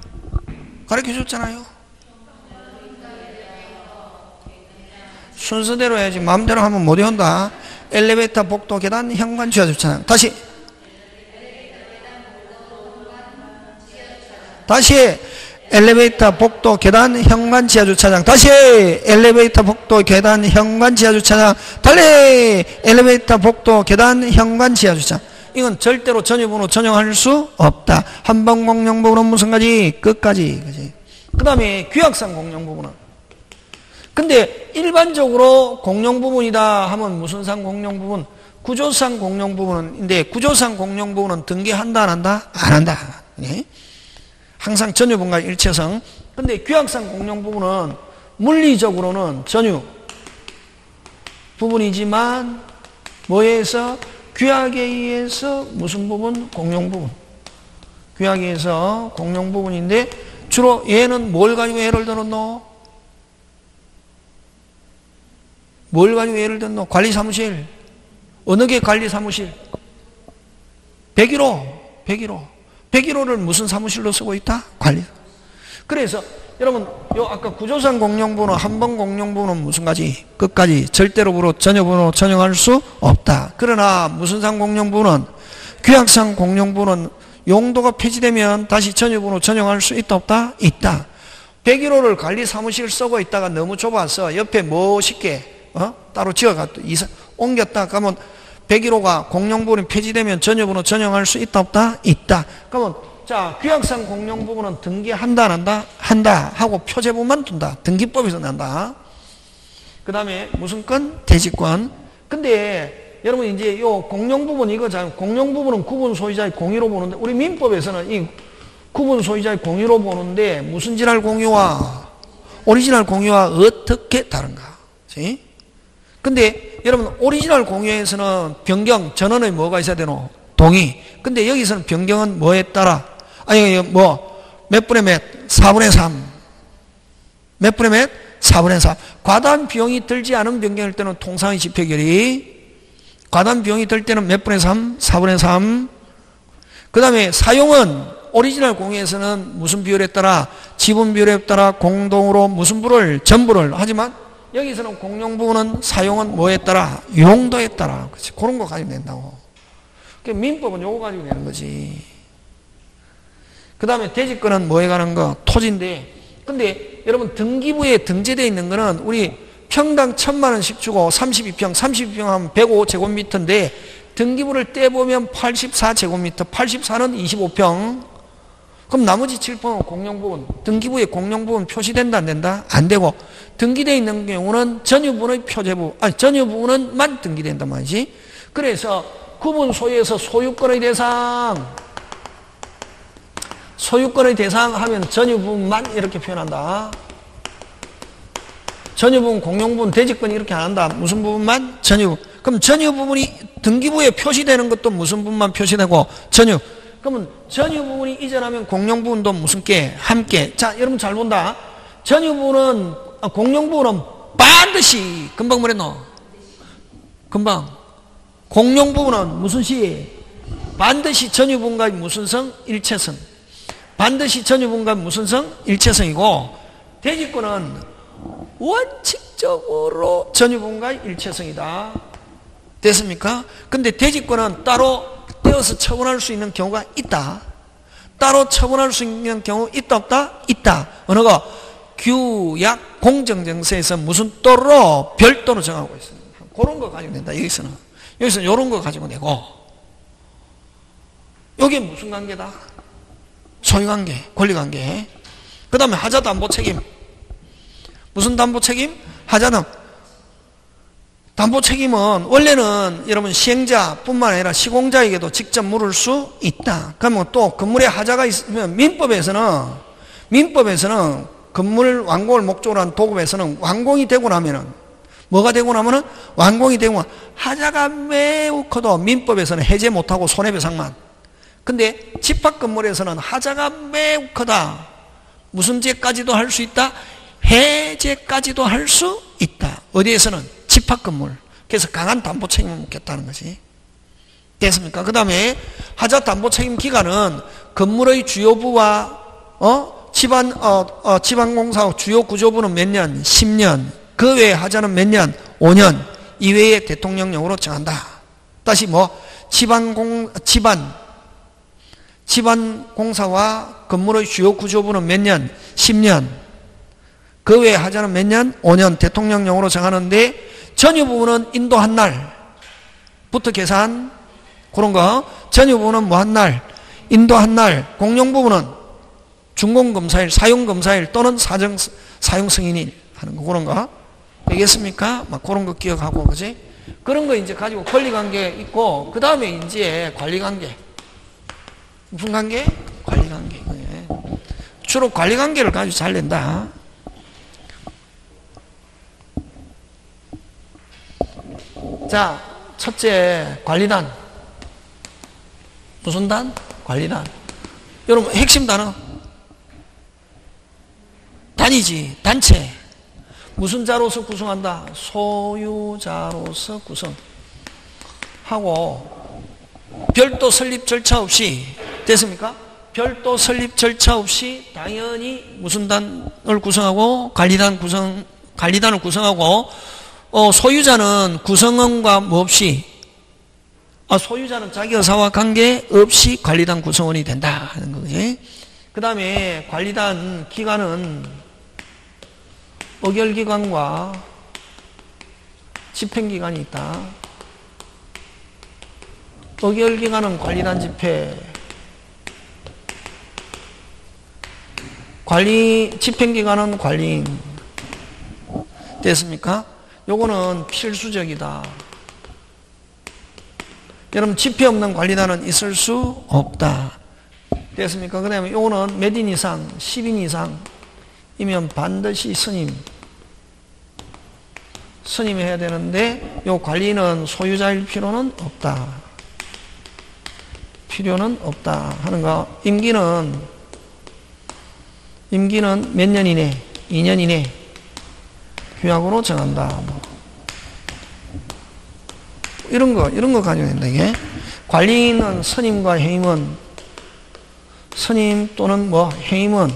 가르쳐 줬잖아요. 순서대로 해야지. 마음대로 하면 못 외운다. 엘리베이터 복도 계단 현관 지어줬잖아 다시. 다시. 엘리베이터 복도 계단 현관 지하 주차장. 다시. 엘리베이터 복도 계단 현관 지하 주차장. 달리. 엘리베이터 복도 계단 현관 지하 주차장. 이건 절대로 전유번호 전용할 수 없다. 한번 공용 부분은 무슨 가지 끝까지. 그 다음에 규약상 공용 부분은 근데 일반적으로 공용부분이다 하면 무슨 상 공용부분 구조상 공용부분인데 구조상 공용부분은 등기한다 안 한다 안 한다 네? 항상 전유분과 일체성. 근데 규약상 공용 부분은 물리적으로는 전유 부분이지만 뭐에 의해서 규약에 의해서 무슨 부분? 공용 부분. 규약에 의해서 공용 부분인데 주로 얘는 뭘 가지고 예를 들었노? 뭘 가지고 예를 들었노? 관리사무실. 어느 게 관리사무실? 101호. 101호. 101호를 무슨 사무실로 쓰고 있다? 관리. 그래서 여러분 요 아까 구조상 공용번호 한 번 공용번호는 무슨 가지? 끝까지 절대로부로 전혀번호 전용할 수 없다. 그러나 무슨 상 공용번호는 규약상 공용번호는 용도가 폐지되면 다시 전유번호 전용할 수 있다 없다? 있다. 101호를 관리 사무실 쓰고 있다가 너무 좁아서 옆에 멋있게 어? 따로 지어갖고 이사 옮겼다 그러면 101호가 공용부분이 폐지되면 전유번호 전용할 수 있다 없다? 있다. 그러면 자 규약상 공용부분은 등기한다 안 한다? 한다 하고 표제부만 둔다. 등기법에서 난다. 그 다음에 무슨 건? 대지권. 근데 여러분 이제 요 공용부분 이거 잘 공용부분은 구분 소유자의 공유로 보는데 우리 민법에서는 이 구분 소유자의 공유로 보는데 무슨 지랄 공유와 오리지널 공유와 어떻게 다른가? 그치? 근데 여러분 오리지널 공유에서는 변경 전원의 뭐가 있어야 되노? 동의. 근데 여기서는 변경은 뭐에 따라? 아니 뭐 몇 분의 몇? 4분의 3. 몇 분의 몇? 4분의 3. 과다한 비용이 들지 않은 변경일 때는 통상의 집회 결의 과다한 비용이 들 때는 몇 분의 3? 4분의 3. 그 다음에 사용은 오리지널 공유에서는 무슨 비율에 따라 지분 비율에 따라 공동으로 무슨 부를 전부를 하지만 여기서는 공용 부분은 사용은 뭐에 따라? 용도에 따라. 그렇지. 그런 거 가지고 낸다고. 그 민법은 요거 가지고 내는 거지. 그 다음에 대지권은 뭐에 관한 거? 토지인데. 근데 여러분 등기부에 등재되어 있는 거는 우리 평당 천만 원씩 주고 32평, 32평 하면 105제곱미터인데 등기부를 떼보면 84제곱미터, 84는 25평. 그럼 나머지 7평은 공용부분, 등기부에 공용부분 표시된다 안 된다? 안 되고 등기되어 있는 경우는 전유부분의 표제부, 아니 전유부분은만 등기된단 말이지. 그래서 구분 소유에서 소유권의 대상, 소유권의 대상 하면 전유부분만 이렇게 표현한다. 전유부분, 공용부분, 대지권 이렇게 안 한다. 무슨 부분만? 전유부. 그럼 전유부분이 등기부에 표시되는 것도 무슨 부분만 표시되고 전유. 그러면 전유 부분이 이전하면 공용 부분도 무슨 게? 함께. 자, 여러분 잘 본다. 전유 부분은, 아, 공용 부분은 반드시, 금방 뭐랬노? 금방. 공용 부분은 무슨 시? 반드시 전유 부분과 무슨 성? 일체성. 반드시 전유 부분과 무슨 성? 일체성이고, 대지권은 원칙적으로 전유 부분과 일체성이다. 됐습니까? 근데 대지권은 따로 떼어서 처분할 수 있는 경우가 있다. 따로 처분할 수 있는 경우 있다 없다? 있다. 어느 거? 규약 공정정세에서 무슨 또로 별도로 정하고 있습니다. 그런 거 가지고 낸다. 여기서는. 여기서는 이런 거 가지고 내고. 이게 무슨 관계다? 소유관계, 권리관계. 그 다음에 하자담보 책임. 무슨 담보 책임? 하자담. 담보 책임은 원래는 여러분 시행자뿐만 아니라 시공자에게도 직접 물을 수 있다. 그러면 또 건물에 하자가 있으면 민법에서는 민법에서는 건물 완공을 목적으로 한 도급에서는 완공이 되고 나면은 뭐가 되고 나면은 완공이 되고 하자가 매우 커도 민법에서는 해제 못하고 손해배상만. 근데 집합 건물에서는 하자가 매우 크다. 무슨 죄까지도 할 수 있다? 해제까지도 할 수 있다. 어디에서는 집합 건물. 그래서 강한 담보 책임을 묻겠다는 것이. 됐습니까? 그 다음에 하자 담보 책임 기간은 건물의 주요부와 어? 집안, 어, 어, 지방공사 주요 구조부는 몇 년? 10년. 그 외에 하자는 몇 년? 5년. 이외에 대통령령으로 정한다. 다시 뭐, 지방공, 집안, 집안 공사와 건물의 주요 구조부는 몇 년? 10년. 그 외에 하자는 몇 년? 5년 대통령령으로 정하는데 전유 부분은 인도 한 날부터 계산 그런 거. 전유 부분은 뭐 한 날? 인도 한 날. 공용 부분은 준공검사일, 사용검사일 또는 사정, 사용승인일 하는 거 그런 거. 되겠습니까? 막 그런 거 기억하고 그지? 그런 거 이제 가지고 권리관계 있고 그 다음에 이제 관리관계. 무슨 관계? 관리관계. 주로 관리관계를 가지고 잘 낸다. 자, 첫째, 관리단. 무슨 단? 관리단. 여러분, 핵심 단어. 단이지, 단체. 무슨 자로서 구성한다? 소유자로서 구성. 하고, 별도 설립 절차 없이, 됐습니까? 별도 설립 절차 없이 당연히 무슨 단을 구성하고 관리단 구성, 관리단을 구성하고 어, 소유자는 구성원과 뭐 없이 아, 소유자는 자기 의사와 관계 없이 관리단 구성원이 된다 하는 거지. 그 다음에 관리단 기관은 의결기관과 집행기관이 있다. 의결기관은 관리단 집회, 관리, 집행기관은 관리인. 됐습니까? 요거는 필수적이다. 여러분 집회 없는 관리단은 있을 수 없다. 됐습니까? 그 다음에 요거는 몇 인 이상, 10인 이상이면 반드시 스님. 스님이 해야 되는데 요 관리는 소유자일 필요는 없다. 필요는 없다 하는 거. 임기는 임기는 몇 년 이내? 2년 이내. 규약으로 정한다. 뭐. 이런 거, 이런 거 가져야 된다, 이게. 관리인은 스님과 해임은, 스님 또는 뭐, 해임은,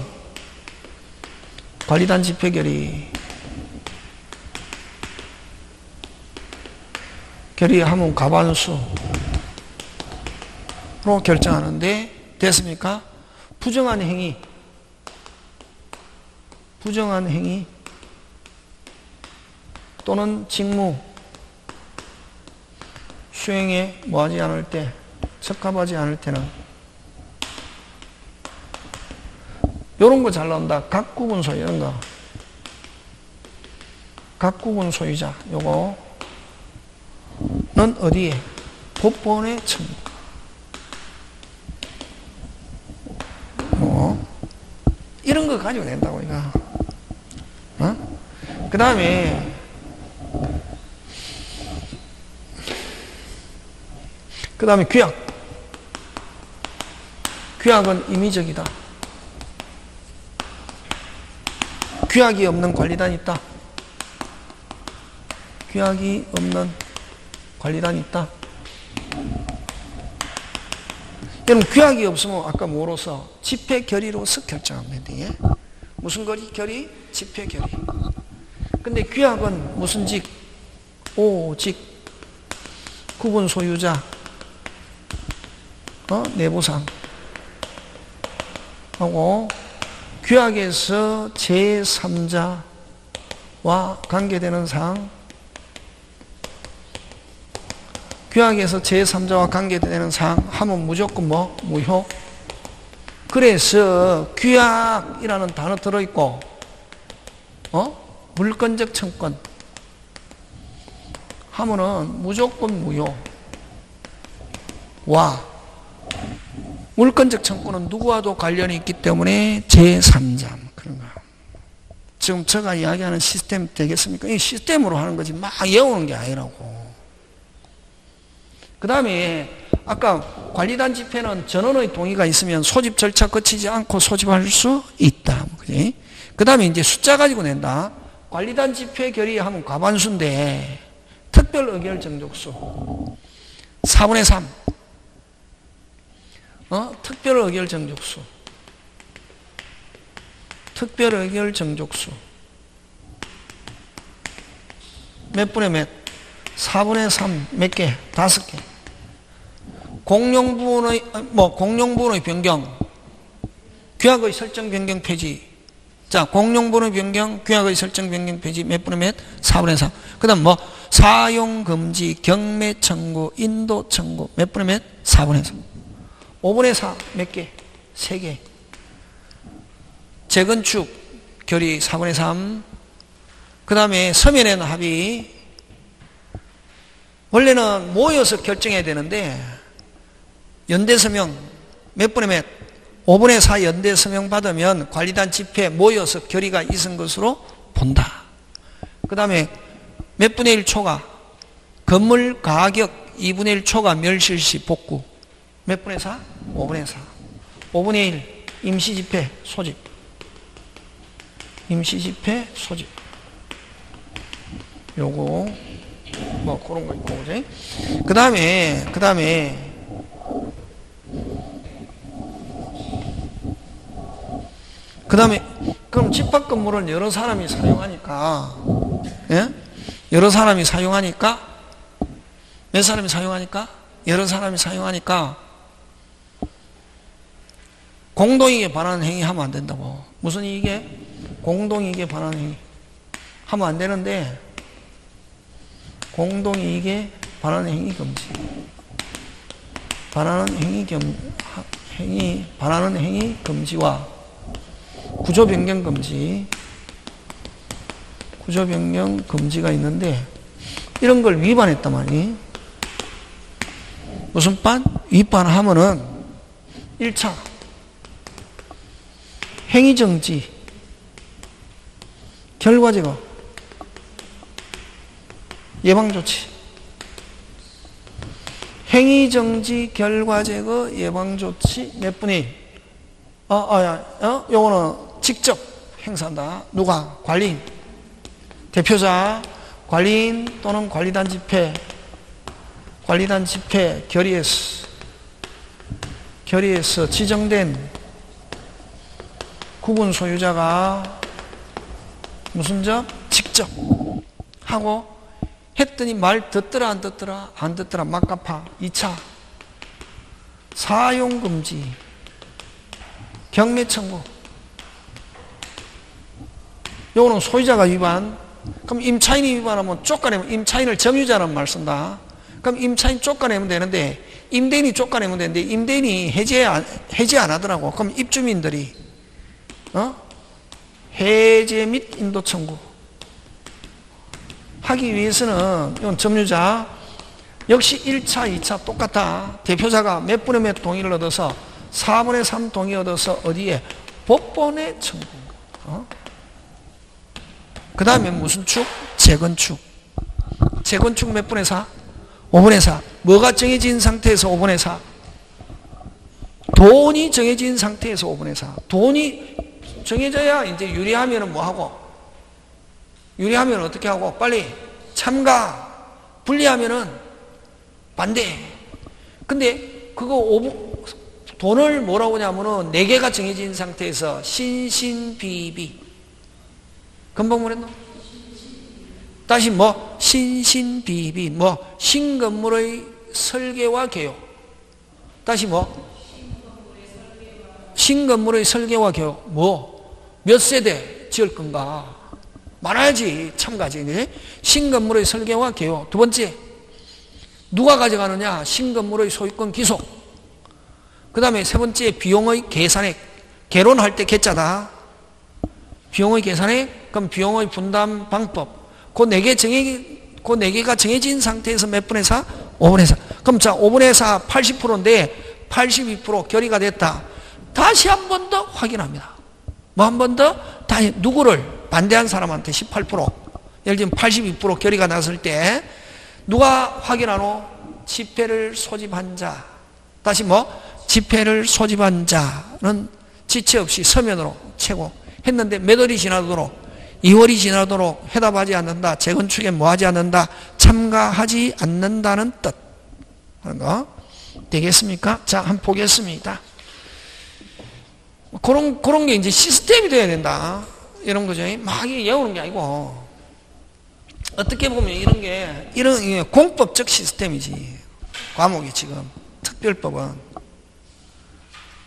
관리단 집회결의, 결의하면 가반수로 결정하는데, 됐습니까? 부정한 행위, 부정한 행위, 또는 직무 수행에 뭐하지 않을 때 적합하지 않을 때는 이런 거 잘 나온다. 각구분 소유 이런 거. 각구분 소유자 요거는 어디에? 법원에 청구. 뭐 이런 거 가지고 낸다고 이거. 어? 그 다음에 그 다음에 규약. 규약은 임의적이다. 규약이 없는 관리단 있다. 규약이 없는 관리단 있다. 여러분 규약이 없으면 아까 뭐로서 집회 결의로서 결정하면 돼. 무슨 거리 결의? 집회 결의. 근데 규약은 무슨 직? 오직 구분 소유자 어? 내부상 하고 규약에서 제3자와 관계되는 사항 규약에서 제3자와 관계되는 사항 하면 무조건 뭐? 무효 그래서 규약이라는 단어 들어있고 어? 물건적 청권 하면은 무조건 무효 와 물건적 청구는 누구와도 관련이 있기 때문에 제3자 뭐 그런 거. 지금 제가 이야기하는 시스템 되겠습니까? 이 시스템으로 하는 거지 막 외우는 게 아니라고. 그 다음에 아까 관리단 집회는 전원의 동의가 있으면 소집 절차 거치지 않고 소집할 수 있다. 그 다음에 이제 숫자 가지고 낸다. 관리단 집회 결의하면 과반수인데 특별 의결 정족수 4분의 3. 어? 특별 의결 정족수. 특별 의결 정족수. 몇 분의 몇? 4분의 3. 몇 개? 다섯 개. 그 공용부분의, 뭐, 공용부분의 변경, 규약의 설정 변경 폐지. 자, 공용부분의 변경, 규약의 설정 변경 폐지 몇 분의 몇? 4분의 3. 그 다음 뭐, 사용 금지, 경매 청구, 인도 청구 몇 분의 몇? 4분의 3. 5분의 4 몇 개? 3개. 재건축 결의 4분의 3. 그 다음에 서면에는 합의. 원래는 모여서 결정해야 되는데 연대서명 몇 분의 몇? 5분의 4 연대 서명 받으면 관리단 집회 모여서 결의가 있은 것으로 본다. 그 다음에 몇 분의 1 초과 건물 가격 2분의 1 초과 멸실시 복구 몇 분의 4? 5분의 4 5분의 1 임시집회 소집 임시집회 소집 요거 뭐 그런 거 있고? 그 다음에 그 다음에 그 다음에 그럼 집합 건물을 여러 사람이 사용하니까 예? 여러 사람이 사용하니까? 몇 사람이 사용하니까? 여러 사람이 사용하니까? 공동이익에 반하는 행위 하면 안 된다고. 무슨 이익에? 공동이익에 반하는 행위 하면 안 되는데 공동이익에 반하는 행위 금지. 반하는 행위 겸 행위 반하는 행위 금지와 구조 변경 금지. 구조 변경 금지가 있는데 이런 걸 위반했단 말이. 무슨 반? 위반하면은 1차 행위정지 결과제거 예방조치. 행위정지 결과제거 예방조치 몇 분의 1 어, 어, 야, 어? 요거는 직접 행사한다 누가? 관리인 대표자 관리인 또는 관리단 집회 관리단 집회 결의에서 결의에서 지정된 구분 소유자가 무슨 점? 직접 하고 했더니 말 듣더라 안 듣더라 안 듣더라 막 갚아 2차 사용금지 경매 청구. 요거는 소유자가 위반. 그럼 임차인이 위반하면 쫓아내면 임차인을 점유자라는 말 쓴다. 그럼 임차인 쫓아내면 되는데 임대인이 쫓아내면 되는데 임대인이 해제 안, 해제 안 하더라고. 그럼 입주민들이 어? 해제 및 인도 청구. 하기 위해서는 이건 점유자. 역시 1차, 2차 똑같아. 대표자가 몇 분의 몇 동의를 얻어서 4분의 3 동의 얻어서 어디에? 법원에 청구. 어? 그 다음에 무슨 축? 재건축. 재건축 몇 분의 4? 5분의 4. 뭐가 정해진 상태에서 5분의 4? 돈이 정해진 상태에서 5분의 4. 돈이 정해져야 이제 유리하면 뭐하고? 유리하면 어떻게 하고? 빨리 참가. 불리하면은 반대. 근데 그거 오부, 돈을 뭐라고 하냐면은 네 개가 정해진 상태에서 신신비비. 금방 뭐랬노? 다시 뭐 신신비비 뭐 신건물의 설계와 개요. 다시 뭐 신건물의 설계와 개요. 뭐 몇 세대 지을 건가? 말아야지 참가지. 네? 신건물의 설계와 개요. 두 번째 누가 가져가느냐? 신건물의 소유권 기속. 그 다음에 세 번째 비용의 계산액. 개론할 때 개짜다. 비용의 계산액. 그럼 비용의 분담 방법. 그 네 개 정해, 그 네 개가 정해진 상태에서 몇 분의 4? 5분의 4. 그럼 자, 5분의 4 80%인데 82% 결의가 됐다. 다시 한 번 더 확인합니다. 뭐 한 번 더? 다시 누구를? 반대한 사람한테 18%. 예를 들면 82% 결의가 났을 때 누가 확인하노? 집회를 소집한 자. 다시 뭐? 집회를 소집한 자는 지체 없이 서면으로 채고 했는데 몇 월이 지나도록 2월이 지나도록 회답하지 않는다. 재건축에 뭐 하지 않는다. 참가하지 않는다는 뜻. 하는 거. 되겠습니까? 자, 한번 보겠습니다. 그런, 그런 게 이제 시스템이 돼야 된다. 이런 거죠. 막 외우는 게 아니고. 어떻게 보면 이런 게, 이런, 공법적 시스템이지. 과목이 지금. 특별법은.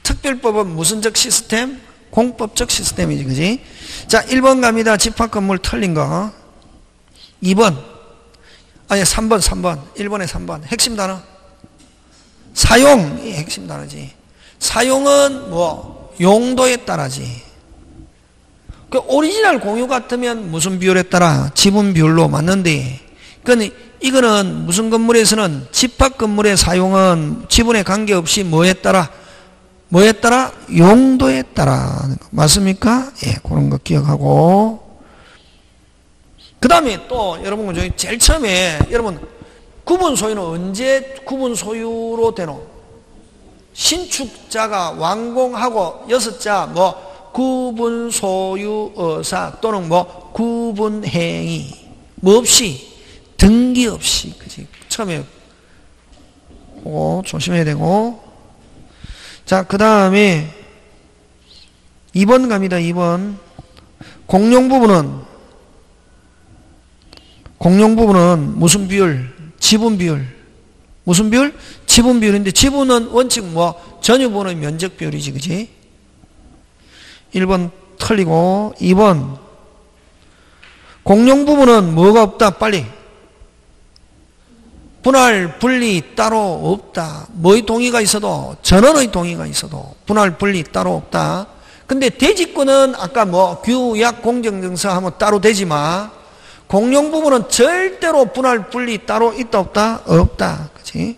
특별법은 무슨적 시스템? 공법적 시스템이지, 그지? 자, 1번 갑니다. 집합 건물 틀린 거. 2번. 아니, 3번, 3번. 1번에 3번. 핵심 단어. 사용이 핵심 단어지. 사용은 뭐, 용도에 따라지. 그 오리지널 공유 같으면 무슨 비율에 따라 지분 비율로 맞는데, 그건 이거는 무슨 건물에서는 집합 건물의 사용은 지분에 관계없이 뭐에 따라 뭐에 따라? 용도에 따라. 맞습니까? 예, 그런 거 기억하고. 그 다음에 또, 여러분, 제일 처음에, 여러분, 구분 소유는 언제 구분 소유로 되노? 신축자가 완공하고 여섯자, 뭐, 구분 소유 의사 또는 뭐, 구분 행위. 뭐 없이, 등기 없이, 그지? 처음에, 그거 조심해야 되고. 자, 그 다음에 2번 갑니다. 2번. 공용 부분은 공용 부분은 무슨 비율? 지분 비율. 무슨 비율? 지분 비율인데 지분은 원칙 뭐 전유분의 면적 비율이지. 그지? 1번 틀리고 2번 공용 부분은 뭐가 없다? 빨리 분할 분리 따로 없다. 뭐의 동의가 있어도 전원의 동의가 있어도 분할 분리 따로 없다. 근데 대지권은 아까 뭐 규약 공정증서 하면 따로 되지만 공용 부분은 절대로 분할 분리 따로 있다 없다 없다. 그렇지?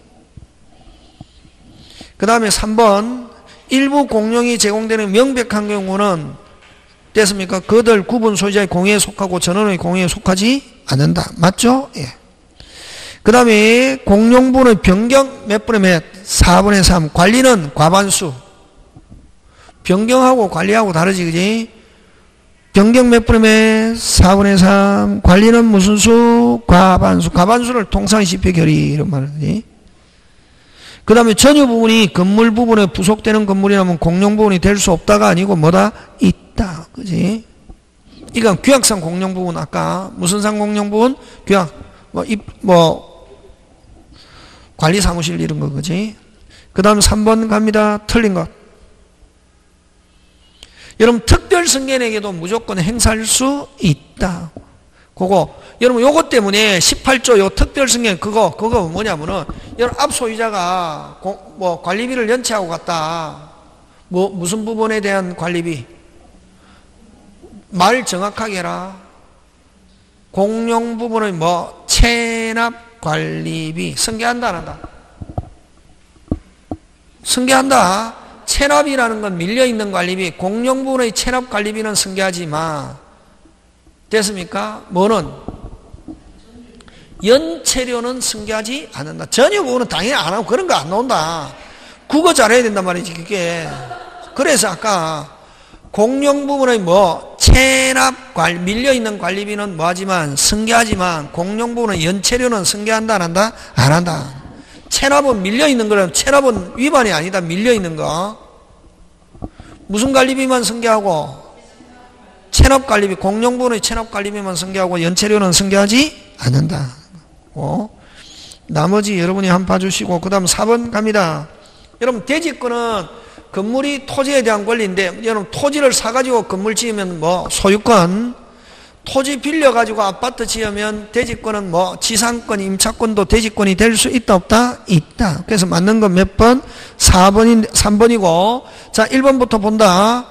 그 다음에 3번 일부 공용이 제공되는 명백한 경우는 됐습니까? 그들 구분 소유자의 공유에 속하고 전원의 공유에 속하지 않는다. 맞죠? 예. 그 다음에 공용분의 변경 몇 분의 몇? 4분의 3. 관리는 과반수. 변경하고 관리하고 다르지, 그지? 변경 몇 분의 몇? 4분의 3. 관리는 무슨 수? 과반수. 과반수를 통상시표 결의, 이런 말이지. 그 다음에 전유 부분이 건물 부분에 부속되는 건물이라면 공용 부분이 될 수 없다가 아니고 뭐다? 있다. 그지? 이건 규약상 공용 부분, 아까 무슨 상 공용 부분? 규약. 뭐, 입, 뭐, 관리 사무실 이런 거 그지? 그 다음 3번 갑니다. 틀린 것. 여러분 특별 승계에게도 무조건 행사할 수 있다. 그거 여러분 요것 때문에 18조 요 특별 승계 그거 그거 뭐냐면은 여러분 앞 소유자가 고, 뭐 관리비를 연체하고 갔다. 뭐 무슨 부분에 대한 관리비? 말 정확하게 해라. 공용 부분의 뭐 체납 관리비 승계한다 안 한다? 승계한다. 체납이라는 건 밀려있는 관리비 공용부의 체납 관리비는 승계하지 마. 됐습니까? 뭐는? 연체료는 승계하지 않는다. 전혀 부분은 당연히 안 하고 그런 거 안 나온다. 국어 잘해야 된단 말이지 그게. 그래서 아까 공용 부분의 뭐 체납 관 밀려있는 관리비는 뭐하지만 승계하지만 공용 부분은 연체료는 승계한다 안 한다? 안 한다. 체납은 밀려있는 거는 체납은 위반이 아니다. 밀려있는 거. 무슨 관리비만 승계하고 체납 관리비 공용 부분의 체납 관리비만 승계하고 연체료는 승계하지 않는다. 어? 나머지 여러분이 한번 봐주시고 그 다음 4번 갑니다. 여러분 대지권은 건물이 토지에 대한 권리인데 여러분 토지를 사가지고 건물 지으면 뭐 소유권 토지 빌려가지고 아파트 지으면 대지권은 뭐 지상권, 임차권도 대지권이 될 수 있다 없다? 있다. 그래서 맞는 건 몇 번? 4번인, 3번이고 자 1번부터 본다.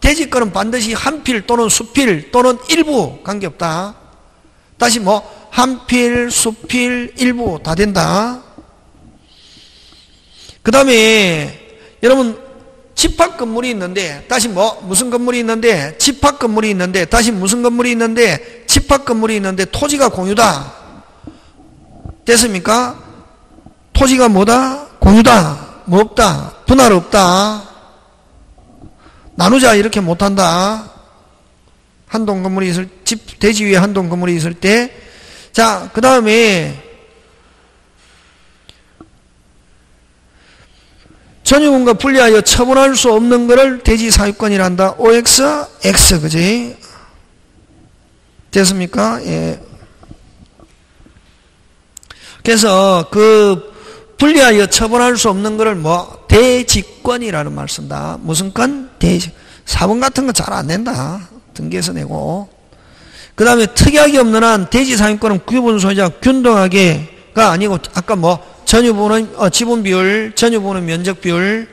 대지권은 반드시 한 필 또는 수필 또는 일부 관계없다. 다시 뭐 한 필, 수필, 일부 다 된다. 그 다음에 여러분 집합 건물이 있는데 다시 뭐 무슨 건물이 있는데 집합 건물이 있는데 다시 무슨 건물이 있는데 집합 건물이 있는데 토지가 공유다. 됐습니까? 토지가 뭐다? 공유다. 뭐 없다? 분할 없다. 나누자 이렇게 못한다. 한동 건물이 있을 집 대지 위에 한동 건물이 있을 때 자 그 다음에 전유분과 분리하여 처분할 수 없는 것을 대지 사유권이란다. OX, X, 그지? 됐습니까? 예. 그래서 그 분리하여 처분할 수 없는 것을 뭐 대직권이라는 말 쓴다. 무슨 건? 대직. 사본 같은 거 잘 안 낸다. 등기에서 내고. 그 다음에 특약이 없는 한 대지 사용권은 구분 소유자 균등하게 가 아니고 아까 뭐 전유부는 어, 지분 비율, 전유부는 면적 비율.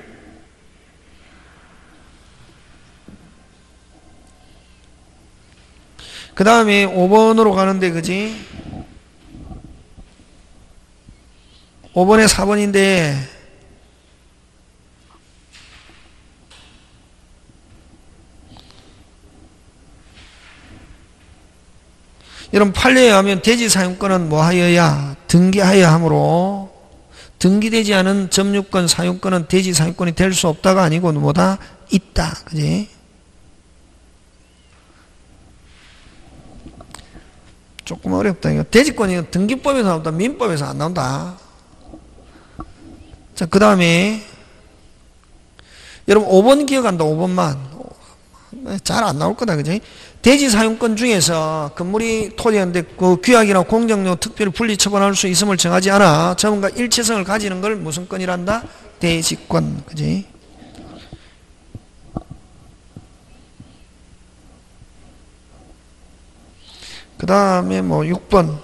그 다음에 5번으로 가는데 그지? 5번에 4번인데 여러분 판례에 하면 대지 사용권은 뭐 하여야 등기하여야 하므로 등기되지 않은 점유권 사용권은 대지 사용권이 될 수 없다가 아니고 뭐다? 있다. 그지? 조금 어렵다 이거. 대지권이 등기법에서 나온다 민법에서 안 나온다. 자, 그 다음에, 여러분 5번 기억한다, 5번만. 잘 안 나올 거다, 그지? 대지 사용권 중에서 건물이 토지인데 그 규약이나 공정료 특별 분리 처분할 수 있음을 정하지 않아 전문가 일체성을 가지는 걸 무슨 건이란다? 대지권, 그지? 그 다음에 뭐 6번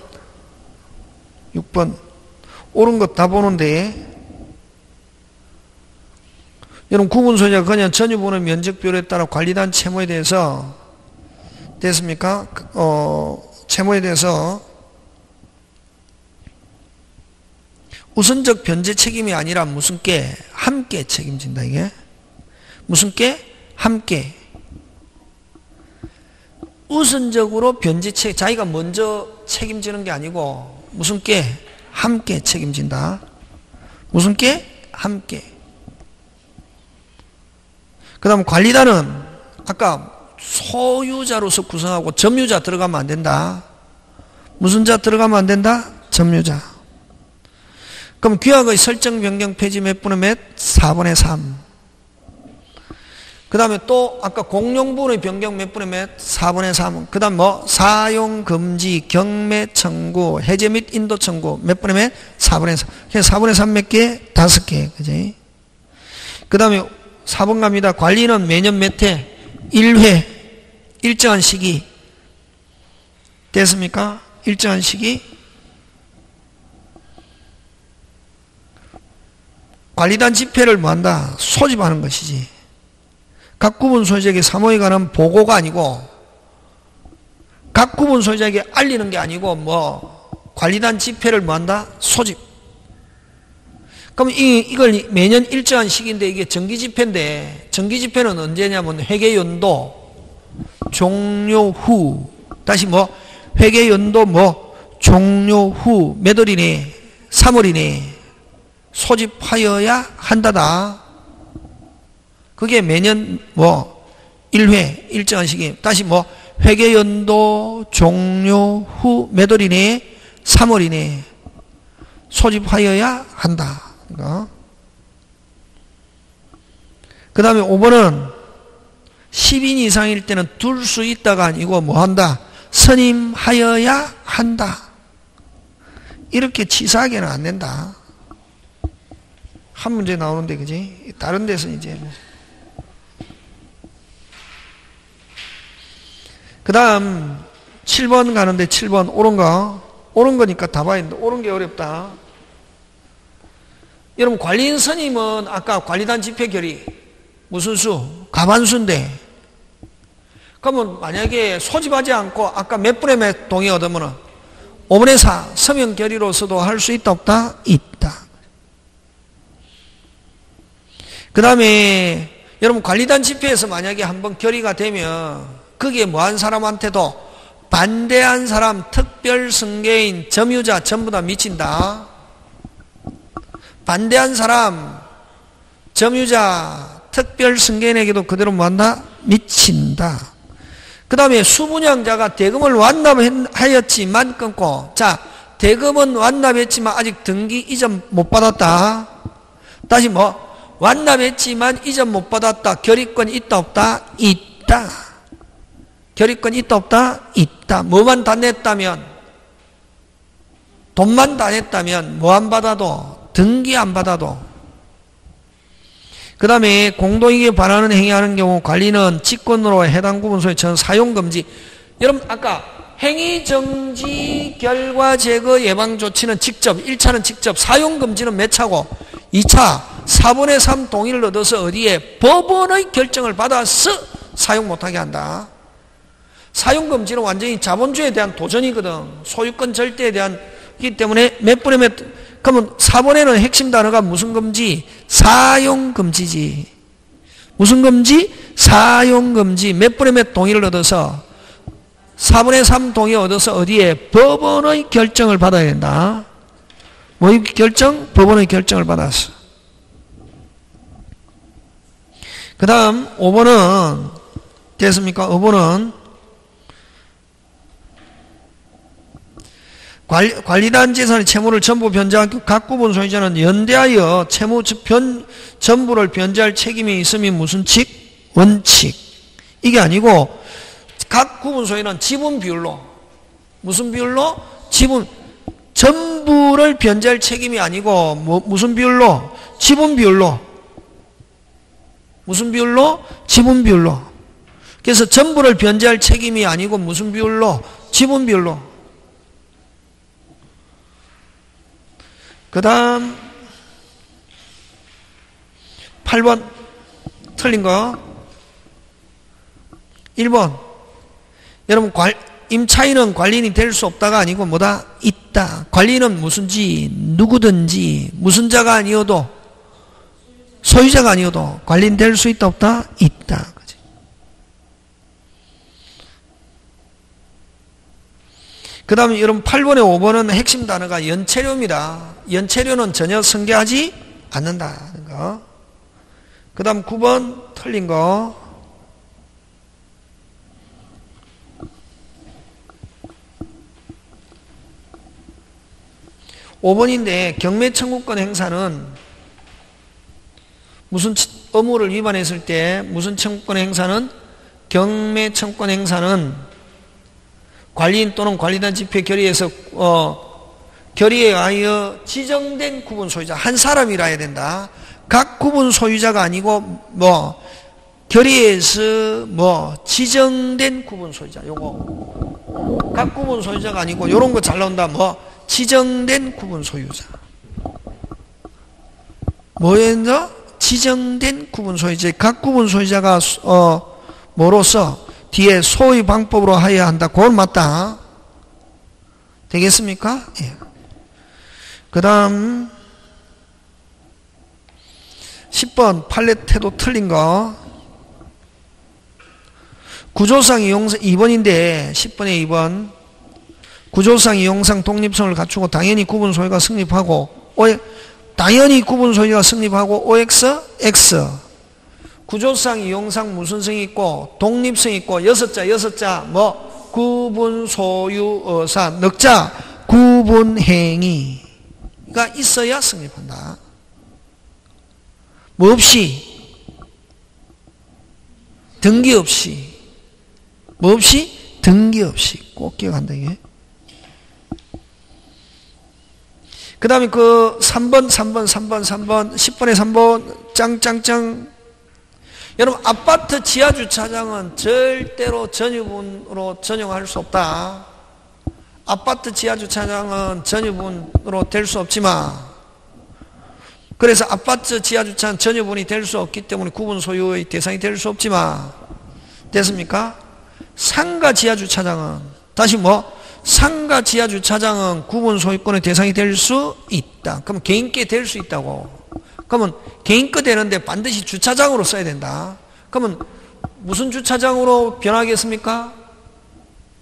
6번 옳은 것 다 보는데 여러분 구분소유자 그냥 전유보는 면적비율에 따라 관리단 채무에 대해서 됐습니까? 어, 채무에 대해서 우선적 변제 책임이 아니라 무슨 게 함께 책임진다 이게? 무슨 게? 함께. 우선적으로 변제 책 자기가 먼저 책임지는 게 아니고 무슨 게? 함께 책임진다. 무슨 게? 함께 그 다음 관리단은 아까 소유자로서 구성하고 점유자 들어가면 안 된다. 무슨 자 들어가면 안 된다? 점유자. 그럼 규약의 설정 변경 폐지 몇 분의 몇? 4분의 3. 그 다음에 또 아까 공용분의 변경 몇 분의 몇? 4분의 3. 그 다음 뭐 사용 금지, 경매 청구, 해제 및 인도 청구 몇 분의 몇? 4분의 3. 그냥 4분의 3 몇 개? 5개. 그지? 그 다음에 4번 갑니다. 관리는 매년 몇 회? 1회. 일정한 시기. 됐습니까? 일정한 시기. 관리단 집회를 뭐한다? 소집하는 것이지. 각 구분 소유자에게 사모에 관한 보고가 아니고 각 구분 소유자에게 알리는 게 아니고 뭐 관리단 집회를 뭐한다? 소집. 그럼 이, 이걸 매년 일정한 시기인데 이게 정기 집회인데 정기 집회는 언제냐면 회계 연도 종료 후 다시 뭐 회계 연도 뭐 종료 후몇 월이네 3월이네 소집하여야 한다다. 그게 매년 뭐 1회 일정한 시기. 다시 뭐 회계 연도 종료 후몇 월이네 3월이네 소집하여야 한다 어? 그 다음에 5번은 10인 이상일 때는 둘 수 있다가 아니고 뭐 한다? 선임하여야 한다. 이렇게 치사하게는 안 된다. 한 문제 나오는데, 그지? 다른 데서 이제. 뭐. 그 다음, 7번 가는데 7번, 옳은 거. 옳은 거니까 다 봐야 되는데, 옳은 게 어렵다. 여러분 관리인 스님은 아까 관리단 집회 결의 무슨 수? 가만수인데 그러면 만약에 소집하지 않고 아까 몇 분의 몇 동의 얻으면 5분의 4 서명 결의로서도 할 수 있다 없다? 있다 그 다음에 여러분 관리단 집회에서 만약에 한번 결의가 되면 거기에 뭐한 사람한테도 반대한 사람 특별 승계인 점유자 전부 다 미친다 반대한 사람, 점유자, 특별 승계인에게도 그대로 뭐한다? 미친다. 그 다음에 수분양자가 대금을 완납하였지만 끊고, 자, 대금은 완납했지만 아직 등기 이전 못 받았다. 다시 뭐, 완납했지만 이전 못 받았다. 결의권 있다 없다? 있다. 결의권 있다 없다? 있다. 뭐만 다 냈다면, 돈만 다 냈다면 뭐 안 받아도 등기 안 받아도. 그 다음에 공동이익에 반하는 행위하는 경우 관리는 직권으로 해당 구분소에 전 사용금지. 여러분 아까 행위정지 결과 제거 예방 조치는 직접 1차는 직접 사용금지는 몇 차고 2차 4분의 3 동의를 얻어서 어디에 법원의 결정을 받아서 사용 못하게 한다. 사용금지는 완전히 자본주의에 대한 도전이거든. 소유권 절대에 대한 이기 때문에 몇 분의 몇 그러면 4번에는 핵심 단어가 무슨 금지? 사용 금지지. 무슨 금지? 사용 금지. 몇 분의 몇 동의를 얻어서 4분의 3 동의 얻어서 어디에? 법원의 결정을 받아야 된다. 뭐의 결정? 법원의 결정을 받았어. 그 다음 5번은 됐습니까? 5번은 관리, 단 재산의 채무를 전부 변제한 각 구분 소유자는 연대하여 채무 변, 전부를 변제할 책임이 있음이 무슨 칙? 원칙. 이게 아니고 각 구분 소유는 지분 비율로 무슨 비율로? 지분 전부를 변제할 책임이 아니고 뭐, 무슨 비율로? 지분 비율로 무슨 비율로? 지분 비율로 그래서 전부를 변제할 책임이 아니고 무슨 비율로? 지분 비율로 그 다음 8번 틀린 거 1번 여러분 임차인은 관리인이 될 수 없다가 아니고 뭐다? 있다. 관리는 무슨지 누구든지 무슨 자가 아니어도 소유자가 아니어도 관리인 될 수 있다 없다? 있다. 그 다음에 여러분 8번에 5번은 핵심 단어가 연체료입니다. 연체료는 전혀 승계하지 않는다는 거. 그 다음 9번 틀린 거. (5번인데) 경매 청구권 행사는 무슨 의무를 위반했을 때 무슨 청구권 행사는 경매 청구권 행사는 관리인 또는 관리단 집회 결의에서 어, 결의에 의하여 지정된 구분 소유자 한 사람이라 해야 된다. 각 구분 소유자가 아니고 뭐 결의에서 뭐 지정된 구분 소유자 요거 각 구분 소유자가 아니고 요런 거 잘 나온다. 뭐 지정된 구분 소유자 뭐였나? 지정된 구분 소유자 각 구분 소유자가 어 뭐로서 뒤에 소의 방법으로 하여야 한다. 그건 맞다. 되겠습니까? 예. 그 다음 10번 팔레 태도 틀린 거 구조상 이용상 2번인데 10번에 2번 구조상 이용상 독립성을 갖추고 당연히 구분 소유가 성립하고 당연히 구분 소유가 성립하고 OX, X 구조상, 이용상 무슨 성이 있고 독립성이 있고 여섯 자 여섯 자 뭐 구분 소유 어사 넉자 구분 행위가 있어야 성립한다. 뭐 없이 등기 없이 뭐 없이 등기 없이 꼭 기억한다 이게. 그 다음에 그 3번, 3번, 3번, 3번, 10번에 3번, 짱짱짱 여러분 아파트 지하 주차장은 절대로 전유분으로 전용할 수 없다. 아파트 지하 주차장은 전유분으로 될 수 없지만 그래서 아파트 지하 주차는 전유분이 될 수 없기 때문에 구분 소유의 대상이 될 수 없지만 됐습니까? 상가 지하 주차장은 다시 뭐 상가 지하 주차장은 구분 소유권의 대상이 될 수 있다. 그럼 개인께 될 수 있다고. 그러면 개인 거 되는데 반드시 주차장으로 써야 된다. 그러면 무슨 주차장으로 변하겠습니까?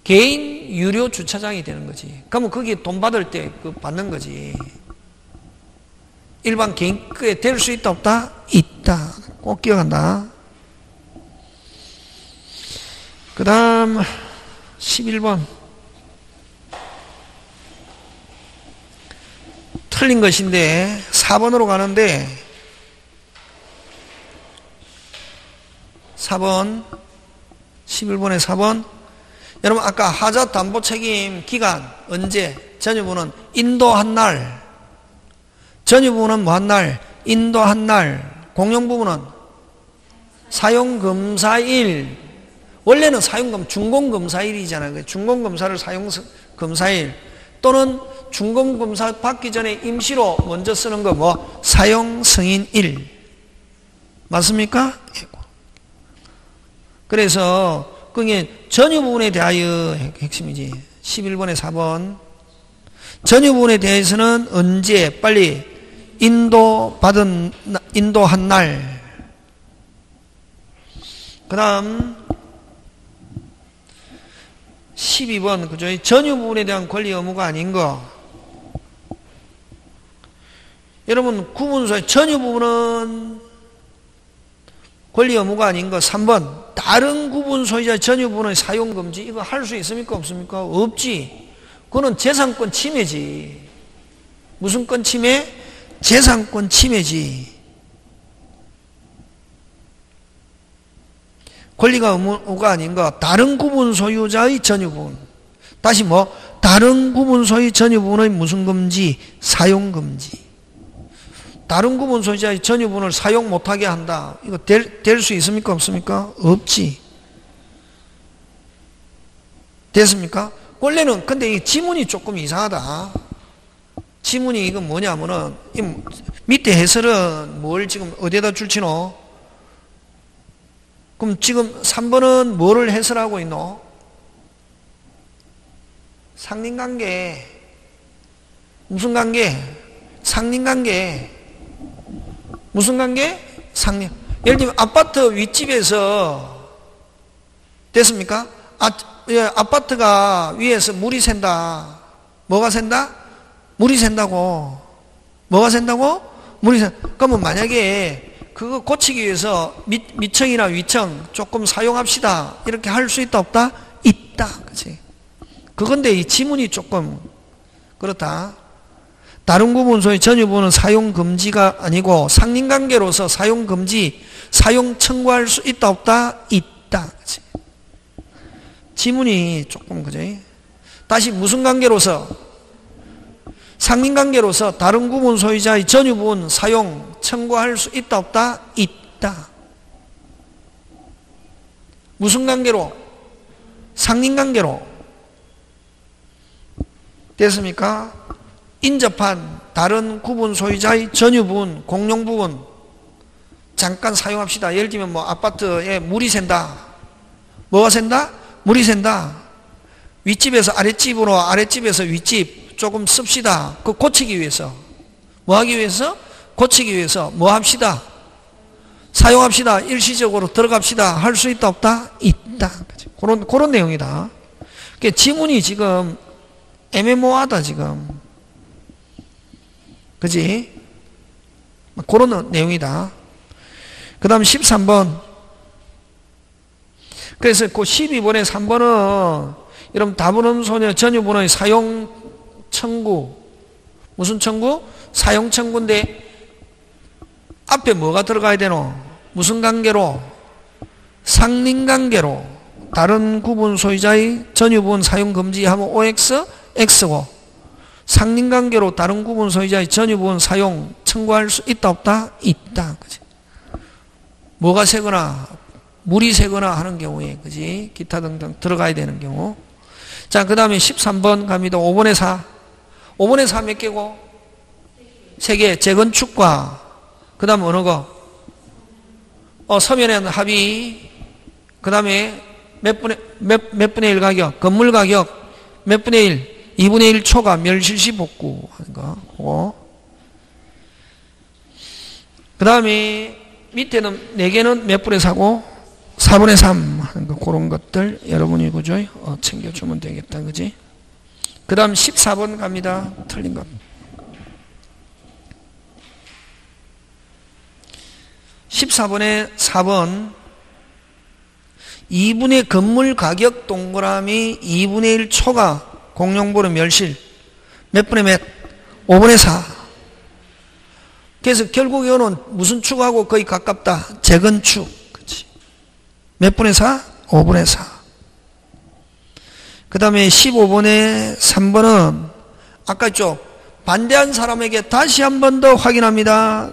개인 유료 주차장이 되는 거지. 그러면 거기에 돈 받을 때 그 받는 거지. 일반 개인 거에 될 수 있다 없다? 있다. 꼭 기억한다. 그 다음 11번 틀린 것인데 4번으로 가는데 4번 11번에 4번 여러분 아까 하자 담보 책임 기간 언제 전유부는 인도한 날 전유 부분은 뭐한 날? 인도한 날. 공용 부분은 사용검사일. 원래는 사용검, 준공검사일이잖아요. 준공검사를 사용검사일. 또는 준공검사 받기 전에 임시로 먼저 쓰는 거 뭐? 사용 승인일. 맞습니까? 그래서 그게 전유 부분에 대하여 핵심이지. 11번에 4번. 전유 부분에 대해서는 언제 빨리 인도 받은 인도한 날. 그다음 12번 그죠? 전유 부분에 대한 권리 의무가 아닌 거. 여러분 구분소의 전유 부분은 권리 의무가 아닌 거 3번. 다른 구분 소유자 전유 부분의 사용 금지 이거 할 수 있습니까? 없습니까? 없지. 그거는 재산권 침해지. 무슨 권 침해? 재산권 침해지. 권리가 의무가 아닌 거 다른 구분 소유자의 전유 부분. 다시 뭐 다른 구분 소유 전유 부분의 무슨 금지? 사용 금지 다른 구분 소유자의 전유분을 사용 못하게 한다. 이거 될, 될수 있습니까? 없습니까? 없지. 됐습니까? 원래는, 근데 이 지문이 조금 이상하다. 지문이 이건 뭐냐면은, 밑에 해설은 뭘 지금 어디에다 줄치노? 그럼 지금 3번은 뭐를 해설하고 있노? 상린관계. 무슨 관계? 상린관계. 무슨 관계? 상령. 예를 들면 아파트 윗집에서 됐습니까? 아, 예, 아파트가 위에서 물이 샌다. 뭐가 샌다? 물이 샌다고. 뭐가 샌다고? 물이 샌. 그러면 만약에 그거 고치기 위해서 밑, 밑층이나 위층 조금 사용합시다. 이렇게 할 수 있다 없다? 있다. 그치? 그건데 이 지문이 조금 그렇다. 다른 구분소의 전유부는 사용 금지가 아니고 상린관계로서 사용 금지, 사용 청구할 수 있다 없다? 있다. 그치? 지문이 조금 그죠? 다시 무슨 관계로서 상린관계로서 다른 구분 소유자의 전유분 사용 청구할 수 있다 없다? 있다. 무슨 관계로? 상린관계로. 됐습니까? 인접한 다른 구분 소유자의 전유부분, 공용부분 잠깐 사용합시다. 예를 들면 뭐 아파트에 물이 샌다. 뭐가 샌다? 물이 샌다. 윗집에서 아랫집으로 아랫집에서 윗집 조금 씁시다. 그 고치기 위해서. 뭐 하기 위해서? 고치기 위해서 뭐 합시다? 사용합시다. 일시적으로 들어갑시다. 할 수 있다 없다? 있다. 그런 그런 내용이다. 그러니까 지문이 지금 애매모호하다 지금. 그지? 그런 내용이다. 그 다음 13번. 그래서 그 12번에 3번은 여러분 다문음 소녀 전유번호의 사용 청구. 무슨 청구? 사용 청구인데 앞에 뭐가 들어가야 되노? 무슨 관계로? 상린 관계로 다른 구분 소유자의 전유분 사용 금지하면 OX, X고 상린관계로 다른 구분 소유자의 전유부분 사용 청구할 수 있다 없다? 있다. 그지? 뭐가 새거나 물이 새거나 하는 경우에 그지? 기타 등등 들어가야 되는 경우. 자, 그 다음에 13번 갑니다. 5번에 4. 5번에 4몇 개고? 3개. 재건축과 그 다음 어느 거? 어, 서면에 합의 그 다음에 몇 분의 몇, 몇 분의 1 가격? 건물 가격 몇 분의 1? 2분의 1 초가 멸실시 복구 하는 거. 어? 그 다음에 밑에는 4개는 몇 분의 4고 4분의 3 하는 거 그런 것들 여러분이 그죠? 어, 챙겨주면 되겠다. 그지? 그 다음 14번 갑니다. 틀린 것. 14번에 4번 2분의 건물 가격 동그라미 2분의 1 초가 공룡보는 멸실. 몇 분의 몇? 5분의 4. 그래서 결국 이거는 무슨 축하고 거의 가깝다? 재건축. 그치. 몇 분의 4? 5분의 4. 그 다음에 15번에 3번은 아까 쪽 반대한 사람에게 다시 한 번 더 확인합니다.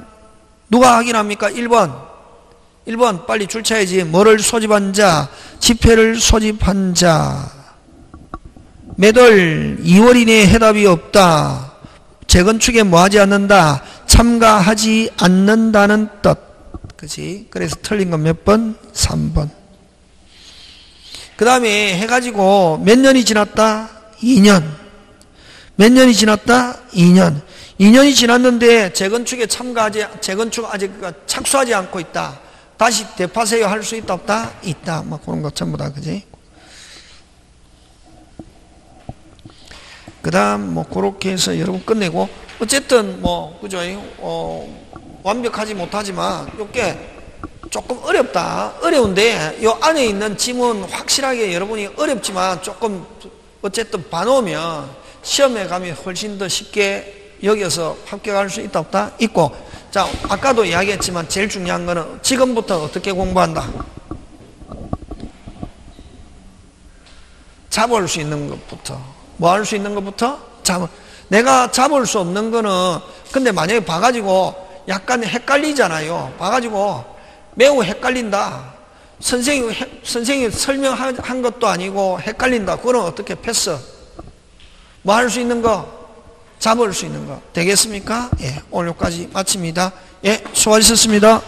누가 확인합니까? 1번. 1번 빨리 줄 차야지. 뭐를 소집한 자? 지폐를 소집한 자. 매달 2월 이내에 해답이 없다. 재건축에 뭐하지 않는다. 참가하지 않는다는 뜻. 그지? 그래서 틀린 건 몇 번? 3번. 그 다음에 해가지고 몇 년이 지났다? 2년. 몇 년이 지났다? 2년. 2년이 지났는데 재건축에 참가하지, 재건축 아직 착수하지 않고 있다. 다시 되파세요 할 수 있다 없다? 있다. 뭐 그런 것 전부 다 그지? 그 다음 뭐 그렇게 해서 여러분 끝내고 어쨌든 뭐 그죠? 어, 완벽하지 못하지만 요게 조금 어렵다. 어려운데 요 안에 있는 지문 확실하게 여러분이 어렵지만 조금 어쨌든 봐놓으면 시험에 가면 훨씬 더 쉽게 여기서 합격할 수 있다 없다? 있고 자 아까도 이야기했지만 제일 중요한 거는 지금부터 어떻게 공부한다? 잡을 수 있는 것부터 뭐 할 수 있는 것부터 잡 내가 잡을 수 없는 거는 근데 만약에 봐가지고 약간 헷갈리잖아요 봐가지고 매우 헷갈린다 선생님 선생님 설명한 것도 아니고 헷갈린다 그거는 어떻게 패스 뭐 할 수 있는 거 잡을 수 있는 거 되겠습니까? 예, 오늘 여기까지 마칩니다. 예, 수고하셨습니다.